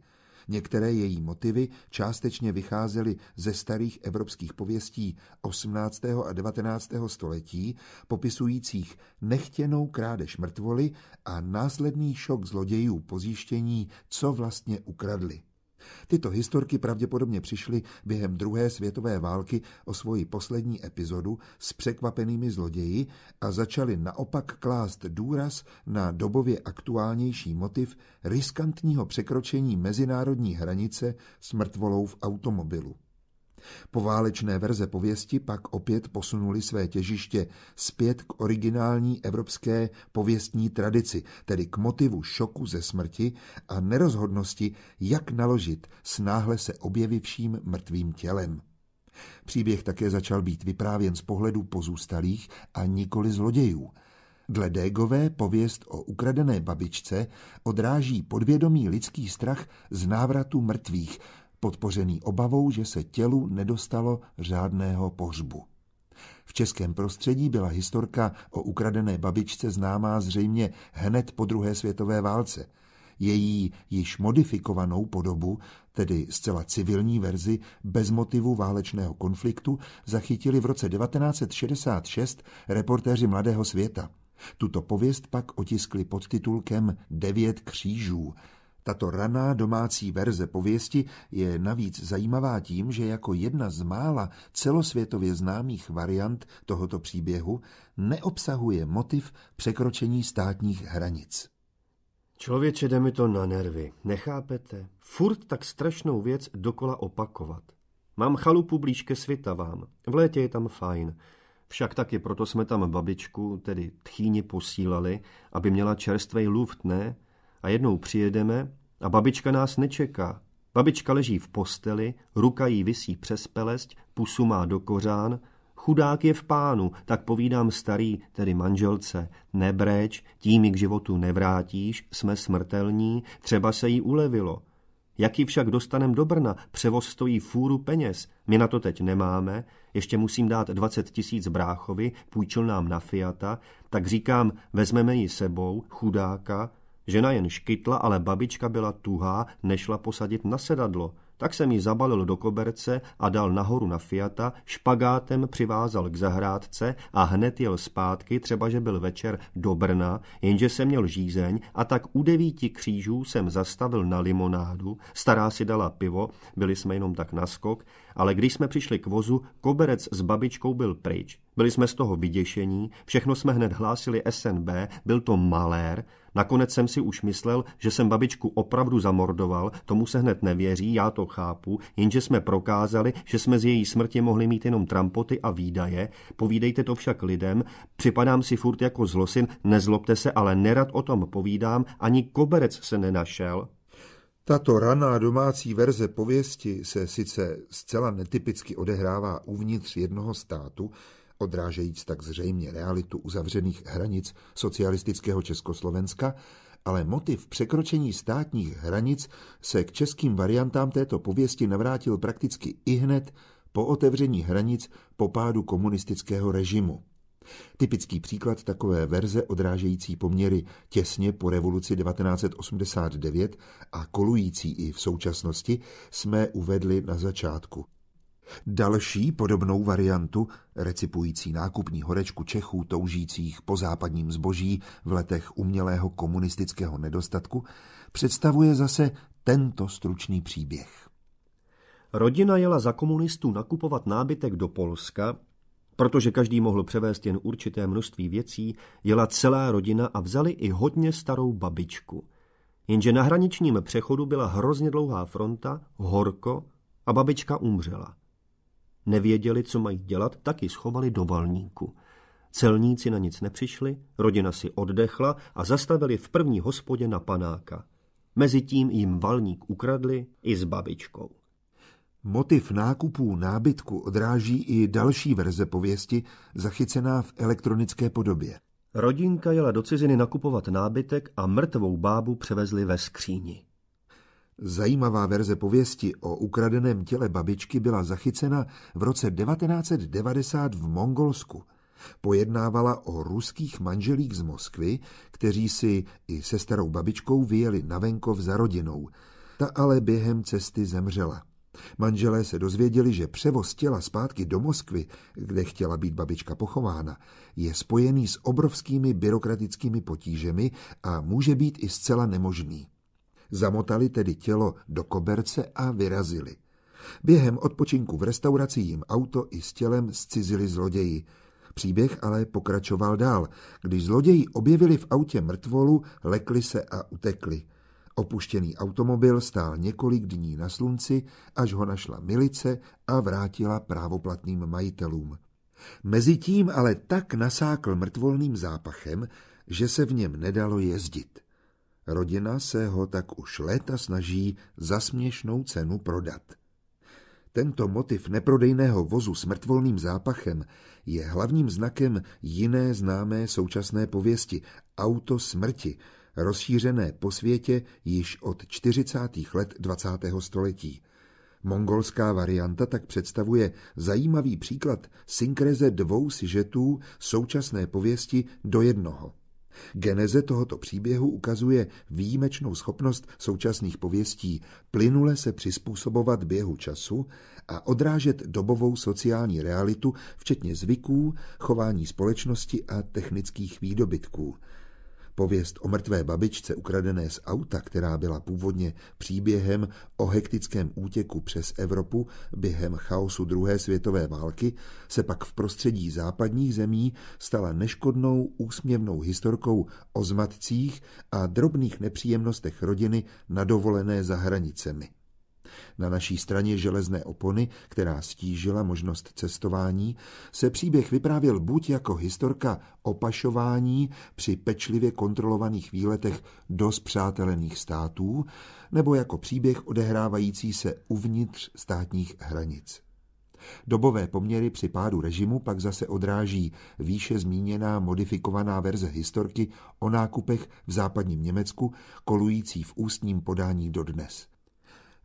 Některé její motivy částečně vycházely ze starých evropských pověstí 18. a 19. století, popisujících nechtěnou krádež mrtvoly a následný šok zlodějů po zjištění, co vlastně ukradli. Tyto historky pravděpodobně přišly během druhé světové války o svoji poslední epizodu s překvapenými zloději a začaly naopak klást důraz na dobově aktuálnější motiv riskantního překročení mezinárodní hranice s mrtvolou v automobilu. Poválečné verze pověsti pak opět posunuli své těžiště zpět k originální evropské pověstní tradici, tedy k motivu šoku ze smrti a nerozhodnosti, jak naložit s náhle se objevivším mrtvým tělem. Příběh také začal být vyprávěn z pohledu pozůstalých a nikoli zlodějů. Dle Dégové pověst o ukradené babičce odráží podvědomý lidský strach z návratu mrtvých, podpořený obavou, že se tělu nedostalo řádného pohřbu. V českém prostředí byla historka o ukradené babičce známá zřejmě hned po druhé světové válce. Její již modifikovanou podobu, tedy zcela civilní verzi bez motivu válečného konfliktu, zachytili v roce 1966 reportéři Mladého světa. Tuto pověst pak otiskli pod titulkem Devět křížů tato raná domácí verze pověsti je navíc zajímavá tím, že jako jedna z mála celosvětově známých variant tohoto příběhu neobsahuje motiv překročení státních hranic. Člověče, jde mi to na nervy. Nechápete? Furt tak strašnou věc dokola opakovat. Mám chalupu blíž ke Svitavám. V létě je tam fajn. Však taky proto jsme tam babičku, tedy tchýni posílali, aby měla čerstvej luft, ne? A jednou přijedeme a babička nás nečeká. Babička leží v posteli, ruka jí visí přes pelesť, pusu má do kořán, chudák je v pánu, tak povídám starý, tedy manželce, nebreč, tím k životu nevrátíš, jsme smrtelní, třeba se jí ulevilo. Jaký však dostanem do Brna, převoz stojí fůru peněz, my na to teď nemáme, ještě musím dát 20 tisíc bráchovi, půjčil nám na Fiata, tak říkám, vezmeme ji sebou, chudáka, Žena jen škytla, ale babička byla tuhá, nešla posadit na sedadlo. Tak jsem ji zabalil do koberce a dal nahoru na Fiata, špagátem přivázal k zahrádce a hned jel zpátky, třeba že byl večer do Brna, jenže jsem měl žízeň a tak u devíti křížů jsem zastavil na limonádu, stará si dala pivo, byli jsme jenom tak naskok, ale když jsme přišli k vozu, koberec s babičkou byl pryč. Byli jsme z toho vyděšení, všechno jsme hned hlásili SNB, byl to malér, Nakonec jsem si už myslel, že jsem babičku opravdu zamordoval, tomu se hned nevěří, já to chápu, jenže jsme prokázali, že jsme z její smrti mohli mít jenom trampoty a výdaje. Povídejte to však lidem, připadám si furt jako zlosin, nezlobte se, ale nerad o tom povídám, ani koberec se nenašel. Tato raná domácí verze pověsti se sice zcela netypicky odehrává uvnitř jednoho státu, odrážejíc tak zřejmě realitu uzavřených hranic socialistického Československa, ale motiv překročení státních hranic se k českým variantám této pověsti navrátil prakticky i hned po otevření hranic po pádu komunistického režimu. Typický příklad takové verze odrážející poměry těsně po revoluci 1989 a kolující i v současnosti jsme uvedli na začátku. Další podobnou variantu, recipující nákupní horečku Čechů toužících po západním zboží v letech umělého komunistického nedostatku, představuje zase tento stručný příběh. Rodina jela za komunistů nakupovat nábytek do Polska, protože každý mohl převést jen určité množství věcí, jela celá rodina a vzali i hodně starou babičku. Jenže na hraničním přechodu byla hrozně dlouhá fronta, horko a babička umřela. Nevěděli, co mají dělat, tak ji schovali do valníku. Celníci na nic nepřišli, rodina si oddechla a zastavili v první hospodě na panáka. Mezitím jim valník ukradli i s babičkou. Motiv nákupů nábytku odráží i další verze pověsti, zachycená v elektronické podobě. Rodinka jela do ciziny nakupovat nábytek a mrtvou bábu převezli ve skříni. Zajímavá verze pověsti o ukradeném těle babičky byla zachycena v roce 1990 v Mongolsku. Pojednávala o ruských manželích z Moskvy, kteří si i se starou babičkou vyjeli na venkov za rodinou. Ta ale během cesty zemřela. Manželé se dozvěděli, že převoz těla zpátky do Moskvy, kde chtěla být babička pochována, je spojený s obrovskými byrokratickými potížemi a může být i zcela nemožný. Zamotali tedy tělo do koberce a vyrazili. Během odpočinku v restauraci jim auto i s tělem zcizili zloději. Příběh ale pokračoval dál. Když zloději objevili v autě mrtvolu, lekli se a utekli. Opuštěný automobil stál několik dní na slunci, až ho našla milice a vrátila právoplatným majitelům. Mezitím ale tak nasákl mrtvolným zápachem, že se v něm nedalo jezdit. Rodina se ho tak už léta snaží za směšnou cenu prodat. Tento motiv neprodejného vozu s mrtvolným zápachem je hlavním znakem jiné známé současné pověsti Auto smrti, rozšířené po světě již od 40. let 20. století. Mongolská varianta tak představuje zajímavý příklad synkreze dvou sižetů současné pověsti do jednoho. Geneze tohoto příběhu ukazuje výjimečnou schopnost současných pověstí plynule se přizpůsobovat běhu času a odrážet dobovou sociální realitu, včetně zvyků, chování společnosti a technických výdobytků. Pověst o mrtvé babičce ukradené z auta, která byla původně příběhem o hektickém útěku přes Evropu během chaosu druhé světové války, se pak v prostředí západních zemí stala neškodnou úsměvnou historkou o zmatcích a drobných nepříjemnostech rodiny na dovolené za hranicemi. Na naší straně železné opony, která stížila možnost cestování, se příběh vyprávěl buď jako historka opašování při pečlivě kontrolovaných výletech do zpřátelených států, nebo jako příběh odehrávající se uvnitř státních hranic. Dobové poměry při pádu režimu pak zase odráží výše zmíněná modifikovaná verze historky o nákupech v západním Německu, kolující v ústním podání dodnes.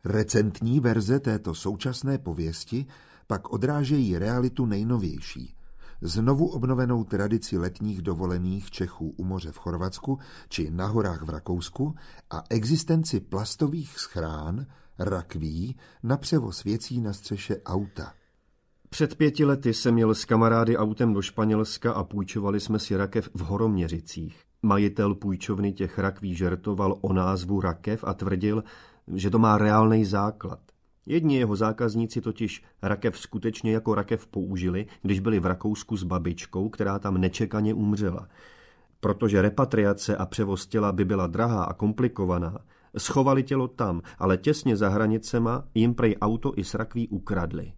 Recentní verze této současné pověsti pak odrážejí realitu nejnovější. Znovu obnovenou tradici letních dovolených Čechů u moře v Chorvatsku či na horách v Rakousku a existenci plastových schrán, rakví, na převoz věcí na střeše auta. Před pěti lety jsem měl s kamarády autem do Španělska a půjčovali jsme si rakev v Horoměřicích. Majitel půjčovny těch rakví žertoval o názvu rakev a tvrdil, že to má reálný základ. Jedni jeho zákazníci totiž rakev skutečně jako rakev použili, když byli v Rakousku s babičkou, která tam nečekaně umřela. Protože repatriace a převoz těla by byla drahá a komplikovaná, schovali tělo tam, ale těsně za hranicema jim prej auto i s rakví ukradli.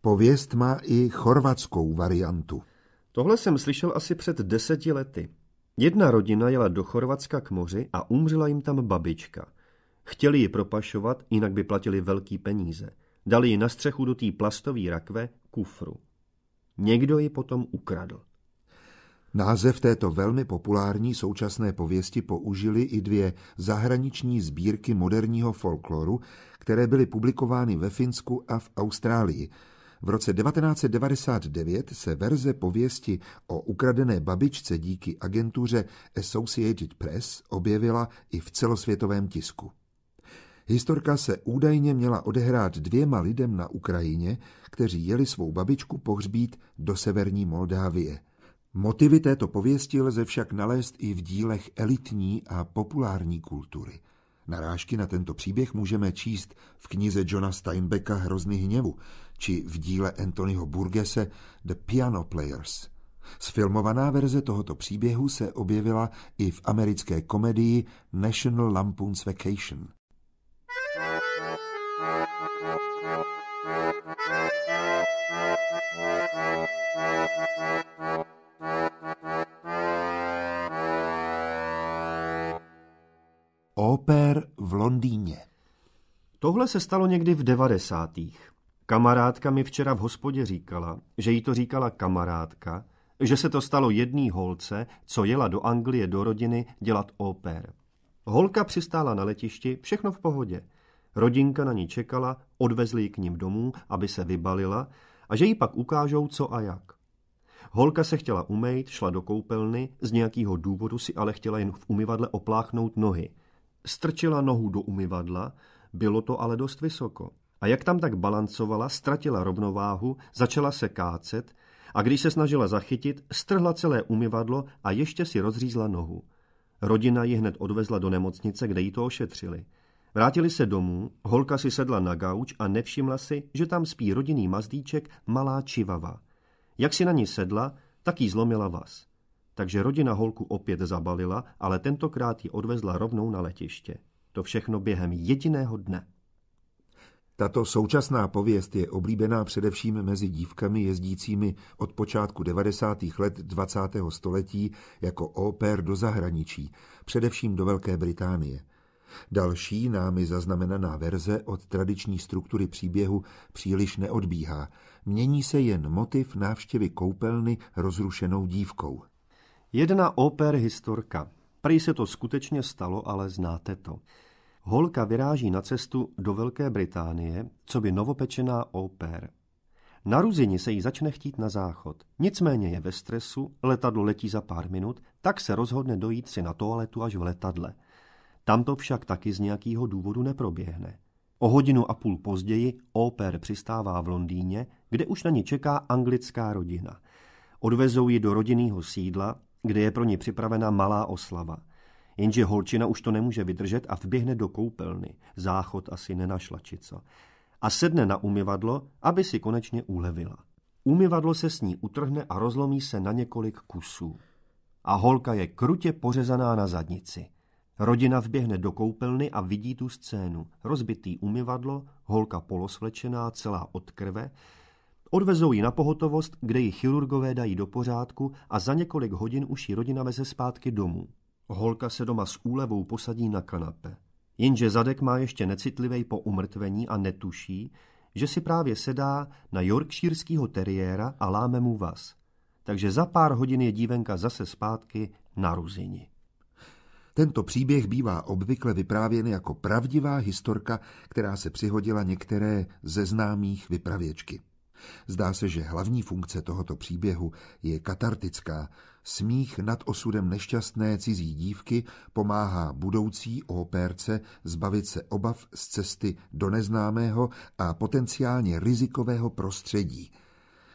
Pověst má i chorvatskou variantu. Tohle jsem slyšel asi před deseti lety. Jedna rodina jela do Chorvatska k moři a umřela jim tam babička – Chtěli ji propašovat, jinak by platili velký peníze. Dali ji na střechu do té plastové rakve kufru. Někdo ji potom ukradl. Název této velmi populární současné pověsti použili i dvě zahraniční sbírky moderního folkloru, které byly publikovány ve Finsku a v Austrálii. V roce 1999 se verze pověsti o ukradené babičce díky agentuře Associated Press objevila i v celosvětovém tisku. Historka se údajně měla odehrát dvěma lidem na Ukrajině, kteří jeli svou babičku pohřbít do severní Moldávie. Motivy této pověsti lze však nalézt i v dílech elitní a populární kultury. Narážky na tento příběh můžeme číst v knize Johna Steinbecka Hrozný hněvu či v díle Anthonyho Burgese The Piano Players. Sfilmovaná verze tohoto příběhu se objevila i v americké komedii National Lampoon's Vacation. Oper v Londýně. Tohle se stalo někdy v devadesátých. Kamarádka mi včera v hospodě říkala, že jí to říkala kamarádka, že se to stalo jedný holce, co jela do Anglie do rodiny dělat oper. Holka přistála na letišti, všechno v pohodě. Rodinka na ní čekala, odvezli ji k ním domů, aby se vybalila a že jí pak ukážou, co a jak. Holka se chtěla umejt, šla do koupelny, z nějakého důvodu si ale chtěla jen v umyvadle opláchnout nohy. Strčila nohu do umyvadla, bylo to ale dost vysoko. A jak tam tak balancovala, ztratila rovnováhu, začala se kácet a když se snažila zachytit, strhla celé umyvadlo a ještě si rozřízla nohu. Rodina ji hned odvezla do nemocnice, kde jí to ošetřili. Vrátili se domů, holka si sedla na gauč a nevšimla si, že tam spí rodinný mazdíček malá čivava. Jak si na ní sedla, tak jí zlomila vás. Takže rodina holku opět zabalila, ale tentokrát ji odvezla rovnou na letiště. To všechno během jediného dne. Tato současná pověst je oblíbená především mezi dívkami jezdícími od počátku 90. let 20. století jako oper do zahraničí, především do Velké Británie. Další námi zaznamenaná verze od tradiční struktury příběhu příliš neodbíhá. Mění se jen motiv návštěvy koupelny rozrušenou dívkou. Jedna oper historka. Prý se to skutečně stalo, ale znáte to. Holka vyráží na cestu do Velké Británie, co by novopečená oper. Na Ruzini se jí začne chtít na záchod. Nicméně je ve stresu, letadlo letí za pár minut, tak se rozhodne dojít si na toaletu až v letadle. Tam to však taky z nějakého důvodu neproběhne. O hodinu a půl později oper přistává v Londýně, kde už na ní čeká anglická rodina. Odvezou ji do rodinného sídla, kde je pro ní připravena malá oslava – Jenže holčina už to nemůže vydržet a vběhne do koupelny. Záchod asi nenašla či co. A sedne na umyvadlo, aby si konečně ulevila. Umyvadlo se s ní utrhne a rozlomí se na několik kusů. A holka je krutě pořezaná na zadnici. Rodina vběhne do koupelny a vidí tu scénu. Rozbitý umyvadlo, holka polosvlečená, celá od krve. Odvezou ji na pohotovost, kde ji chirurgové dají do pořádku a za několik hodin už ji rodina veze zpátky domů. Holka se doma s úlevou posadí na kanape. Jenže zadek má ještě necitlivej po umrtvení a netuší, že si právě sedá na yorkshireskýho teriéra a láme mu vás. Takže za pár hodin je dívenka zase zpátky na Ruzini. Tento příběh bývá obvykle vyprávěn jako pravdivá historka, která se přihodila některé ze známých vypravěčky. Zdá se, že hlavní funkce tohoto příběhu je katartická. Smích nad osudem nešťastné cizí dívky pomáhá budoucí opérce zbavit se obav z cesty do neznámého a potenciálně rizikového prostředí.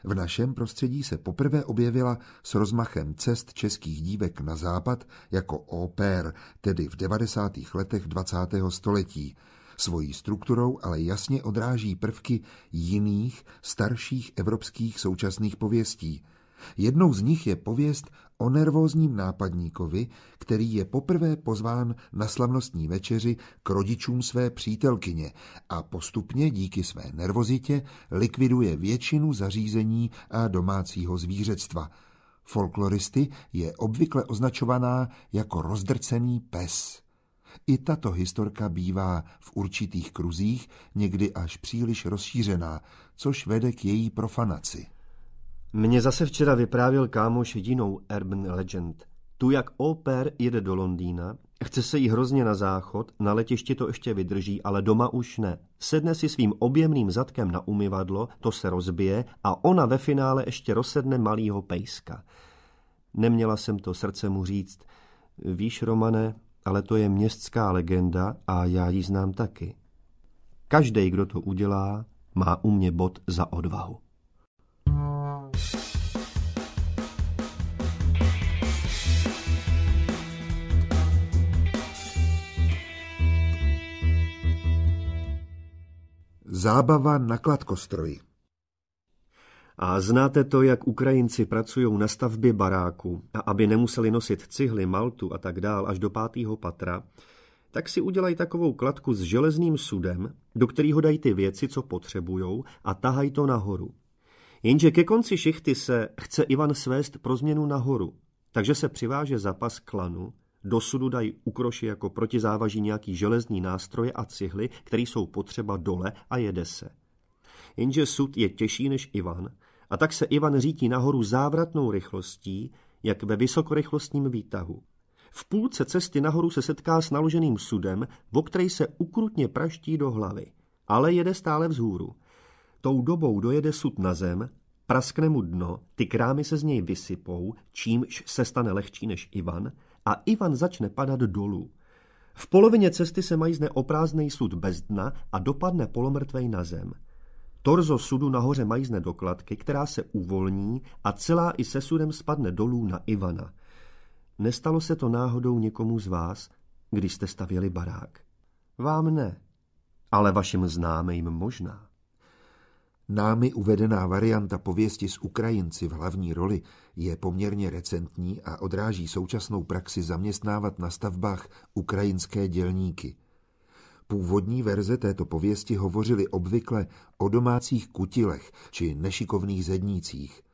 V našem prostředí se poprvé objevila s rozmachem cest českých dívek na západ jako opér, tedy v 90. letech 20. století. Svojí strukturou ale jasně odráží prvky jiných, starších evropských současných pověstí. Jednou z nich je pověst o nervózním nápadníkovi, který je poprvé pozván na slavnostní večeři k rodičům své přítelkyně a postupně díky své nervozitě likviduje většinu zařízení a domácího zvířectva. Folkloristy je obvykle označovaná jako rozdrcený pes. I tato historka bývá v určitých kruzích někdy až příliš rozšířená, což vede k její profanaci. Mně zase včera vyprávěl kámoš jinou urban legend. Tu, jak oper jede do Londýna, chce se jí hrozně na záchod, na letišti to ještě vydrží, ale doma už ne. Sedne si svým objemným zadkem na umyvadlo, to se rozbije a ona ve finále ještě rozsedne malýho pejska. Neměla jsem to srdce mu říct. Víš, Romane, ale to je městská legenda a já ji znám taky. Každý, kdo to udělá, má u mě bod za odvahu. Zábava na kladkostroji a znáte to, jak Ukrajinci pracují na stavbě baráku a aby nemuseli nosit cihly, maltu a tak dál až do pátého patra, tak si udělají takovou kladku s železným sudem, do kterého dají ty věci, co potřebujou a tahají to nahoru. Jenže ke konci šichty se chce Ivan svést pro změnu nahoru, takže se přiváže zapas klanu, do sudu dají ukroši jako protizávaží nějaký železní nástroje a cihly, které jsou potřeba dole a jede se. Jenže sud je těžší než Ivan a tak se Ivan řítí nahoru závratnou rychlostí, jak ve vysokorychlostním výtahu. V půlce cesty nahoru se setká s naloženým sudem, o který se ukrutně praští do hlavy, ale jede stále vzhůru. Tou dobou dojede sud na zem, praskne mu dno, ty krámy se z něj vysypou, čímž se stane lehčí než Ivan, a Ivan začne padat dolů. V polovině cesty se majzne oprázdnej sud bez dna a dopadne polomrtvej na zem. Torzo sudu nahoře majzne dokladky, která se uvolní a celá i se sudem spadne dolů na Ivana. Nestalo se to náhodou někomu z vás, když jste stavěli barák? Vám ne, ale vašim známým možná. Námi uvedená varianta pověsti s Ukrajinci v hlavní roli je poměrně recentní a odráží současnou praxi zaměstnávat na stavbách ukrajinské dělníky. Původní verze této pověsti hovořily obvykle o domácích kutilech či nešikovných zednících.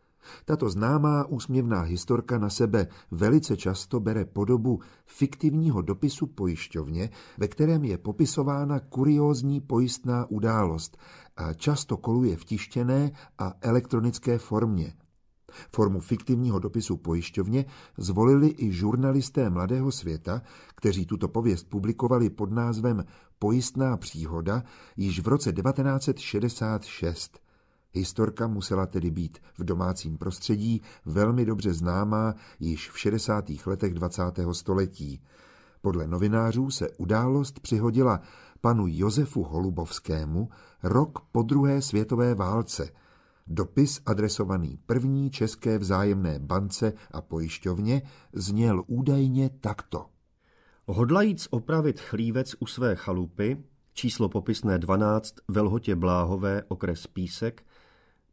Tato známá úsměvná historka na sebe velice často bere podobu fiktivního dopisu pojišťovně, ve kterém je popisována kuriózní pojistná událost a často koluje v tištěné a elektronické formě. Formu fiktivního dopisu pojišťovně zvolili i žurnalisté Mladého světa, kteří tuto pověst publikovali pod názvem Pojistná příhoda již v roce 1966. Historka musela tedy být v domácím prostředí velmi dobře známá již v 60. letech 20. století. Podle novinářů se událost přihodila panu Josefu Holubovskému rok po druhé světové válce. Dopis adresovaný první české vzájemné bance a pojišťovně zněl údajně takto. Hodlajíc opravit chlívec u své chalupy, číslo popisné 12 Velhotě Bláhové, okres Písek,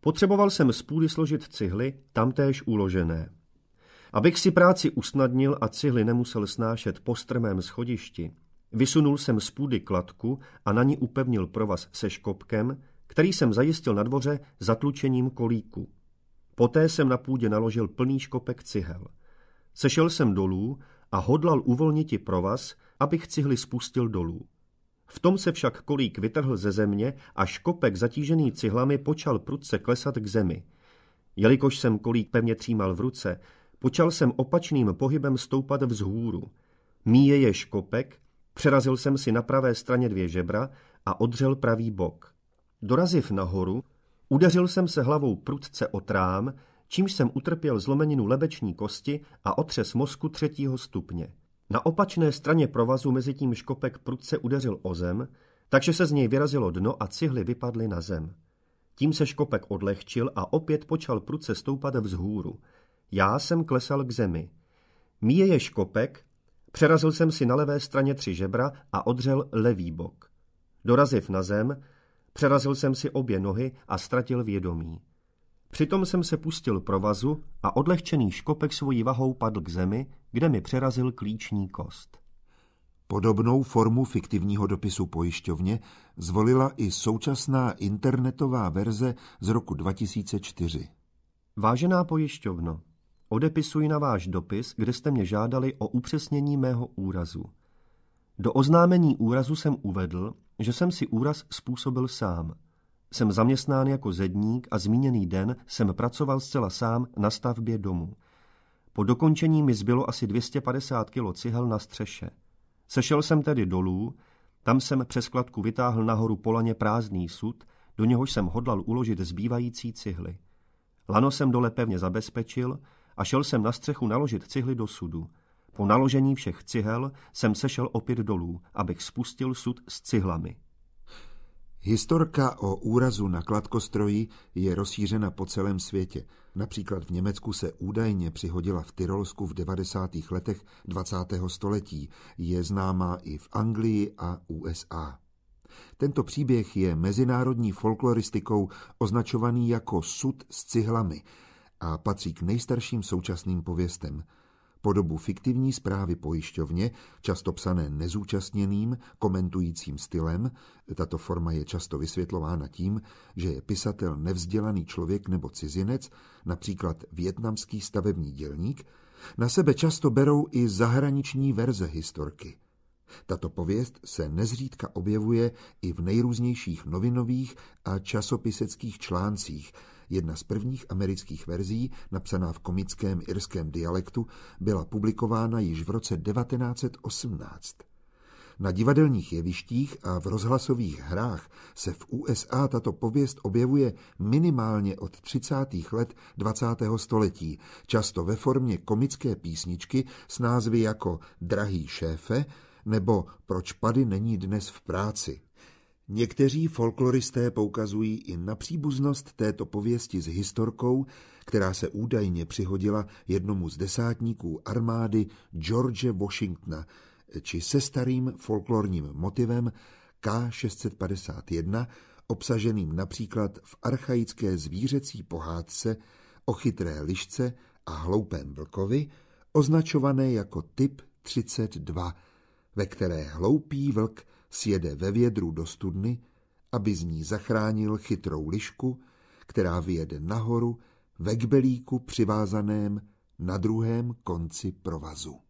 Potřeboval jsem z půdy složit cihly, tamtéž uložené. Abych si práci usnadnil a cihly nemusel snášet po strmém schodišti, vysunul jsem z půdy kladku a na ní upevnil provaz se škopkem, který jsem zajistil na dvoře zatlučením kolíku. Poté jsem na půdě naložil plný škopek cihel. Sešel jsem dolů a hodlal uvolniti provaz, abych cihly spustil dolů. V tom se však kolík vytrhl ze země a škopek zatížený cihlami počal prudce klesat k zemi. Jelikož jsem kolík pevně třímal v ruce, počal jsem opačným pohybem stoupat vzhůru. Míje je škopek, přerazil jsem si na pravé straně dvě žebra a odřel pravý bok. Doraziv nahoru, udeřil jsem se hlavou prudce o trám, čímž jsem utrpěl zlomeninu lebeční kosti a otřes mozku třetího stupně. Na opačné straně provazu mezi tím škopek prudce udeřil o zem, takže se z něj vyrazilo dno a cihly vypadly na zem. Tím se škopek odlehčil a opět počal prudce stoupat vzhůru. Já jsem klesal k zemi. Míje je škopek, přerazil jsem si na levé straně tři žebra a odřel levý bok. Doraziv na zem, přerazil jsem si obě nohy a ztratil vědomí. Přitom jsem se pustil provazu a odlehčený škopek svojí vahou padl k zemi, kde mi přerazil klíční kost. Podobnou formu fiktivního dopisu pojišťovně zvolila i současná internetová verze z roku 2004. Vážená pojišťovno, odepisuji na váš dopis, kde jste mě žádali o upřesnění mého úrazu. Do oznámení úrazu jsem uvedl, že jsem si úraz způsobil sám – jsem zaměstnán jako zedník a zmíněný den jsem pracoval zcela sám na stavbě domu. Po dokončení mi zbylo asi 250 kilo cihel na střeše. Sešel jsem tedy dolů, tam jsem přes kladku vytáhl nahoru polaně prázdný sud, do něhož jsem hodlal uložit zbývající cihly. Lano jsem dole pevně zabezpečil a šel jsem na střechu naložit cihly do sudu. Po naložení všech cihel jsem sešel opět dolů, abych spustil sud s cihlami. Historka o úrazu na kladkostroji je rozšířena po celém světě. Například v Německu se údajně přihodila v Tyrolsku v 90. letech 20. století. Je známá i v Anglii a USA. Tento příběh je mezinárodní folkloristikou označovaný jako sud s cihlami a patří k nejstarším současným pověstem – podobu fiktivní zprávy pojišťovně, často psané nezúčastněným, komentujícím stylem, tato forma je často vysvětlována tím, že je pisatel nevzdělaný člověk nebo cizinec, například větnamský stavební dělník, na sebe často berou i zahraniční verze historky. Tato pověst se nezřídka objevuje i v nejrůznějších novinových a časopiseckých článcích, Jedna z prvních amerických verzí, napsaná v komickém irském dialektu, byla publikována již v roce 1918. Na divadelních jevištích a v rozhlasových hrách se v USA tato pověst objevuje minimálně od 30. let 20. století, často ve formě komické písničky s názvy jako Drahý šéfe nebo Proč pady není dnes v práci. Někteří folkloristé poukazují i na příbuznost této pověsti s historkou, která se údajně přihodila jednomu z desátníků armády George Washingtona, či se starým folklorním motivem K651, obsaženým například v archaické zvířecí pohádce o chytré lišce a hloupém vlkovi, označované jako typ 32, ve které hloupý vlk sjede ve vědru do studny, aby z ní zachránil chytrou lišku, která vyjede nahoru ve kbelíku přivázaném na druhém konci provazu.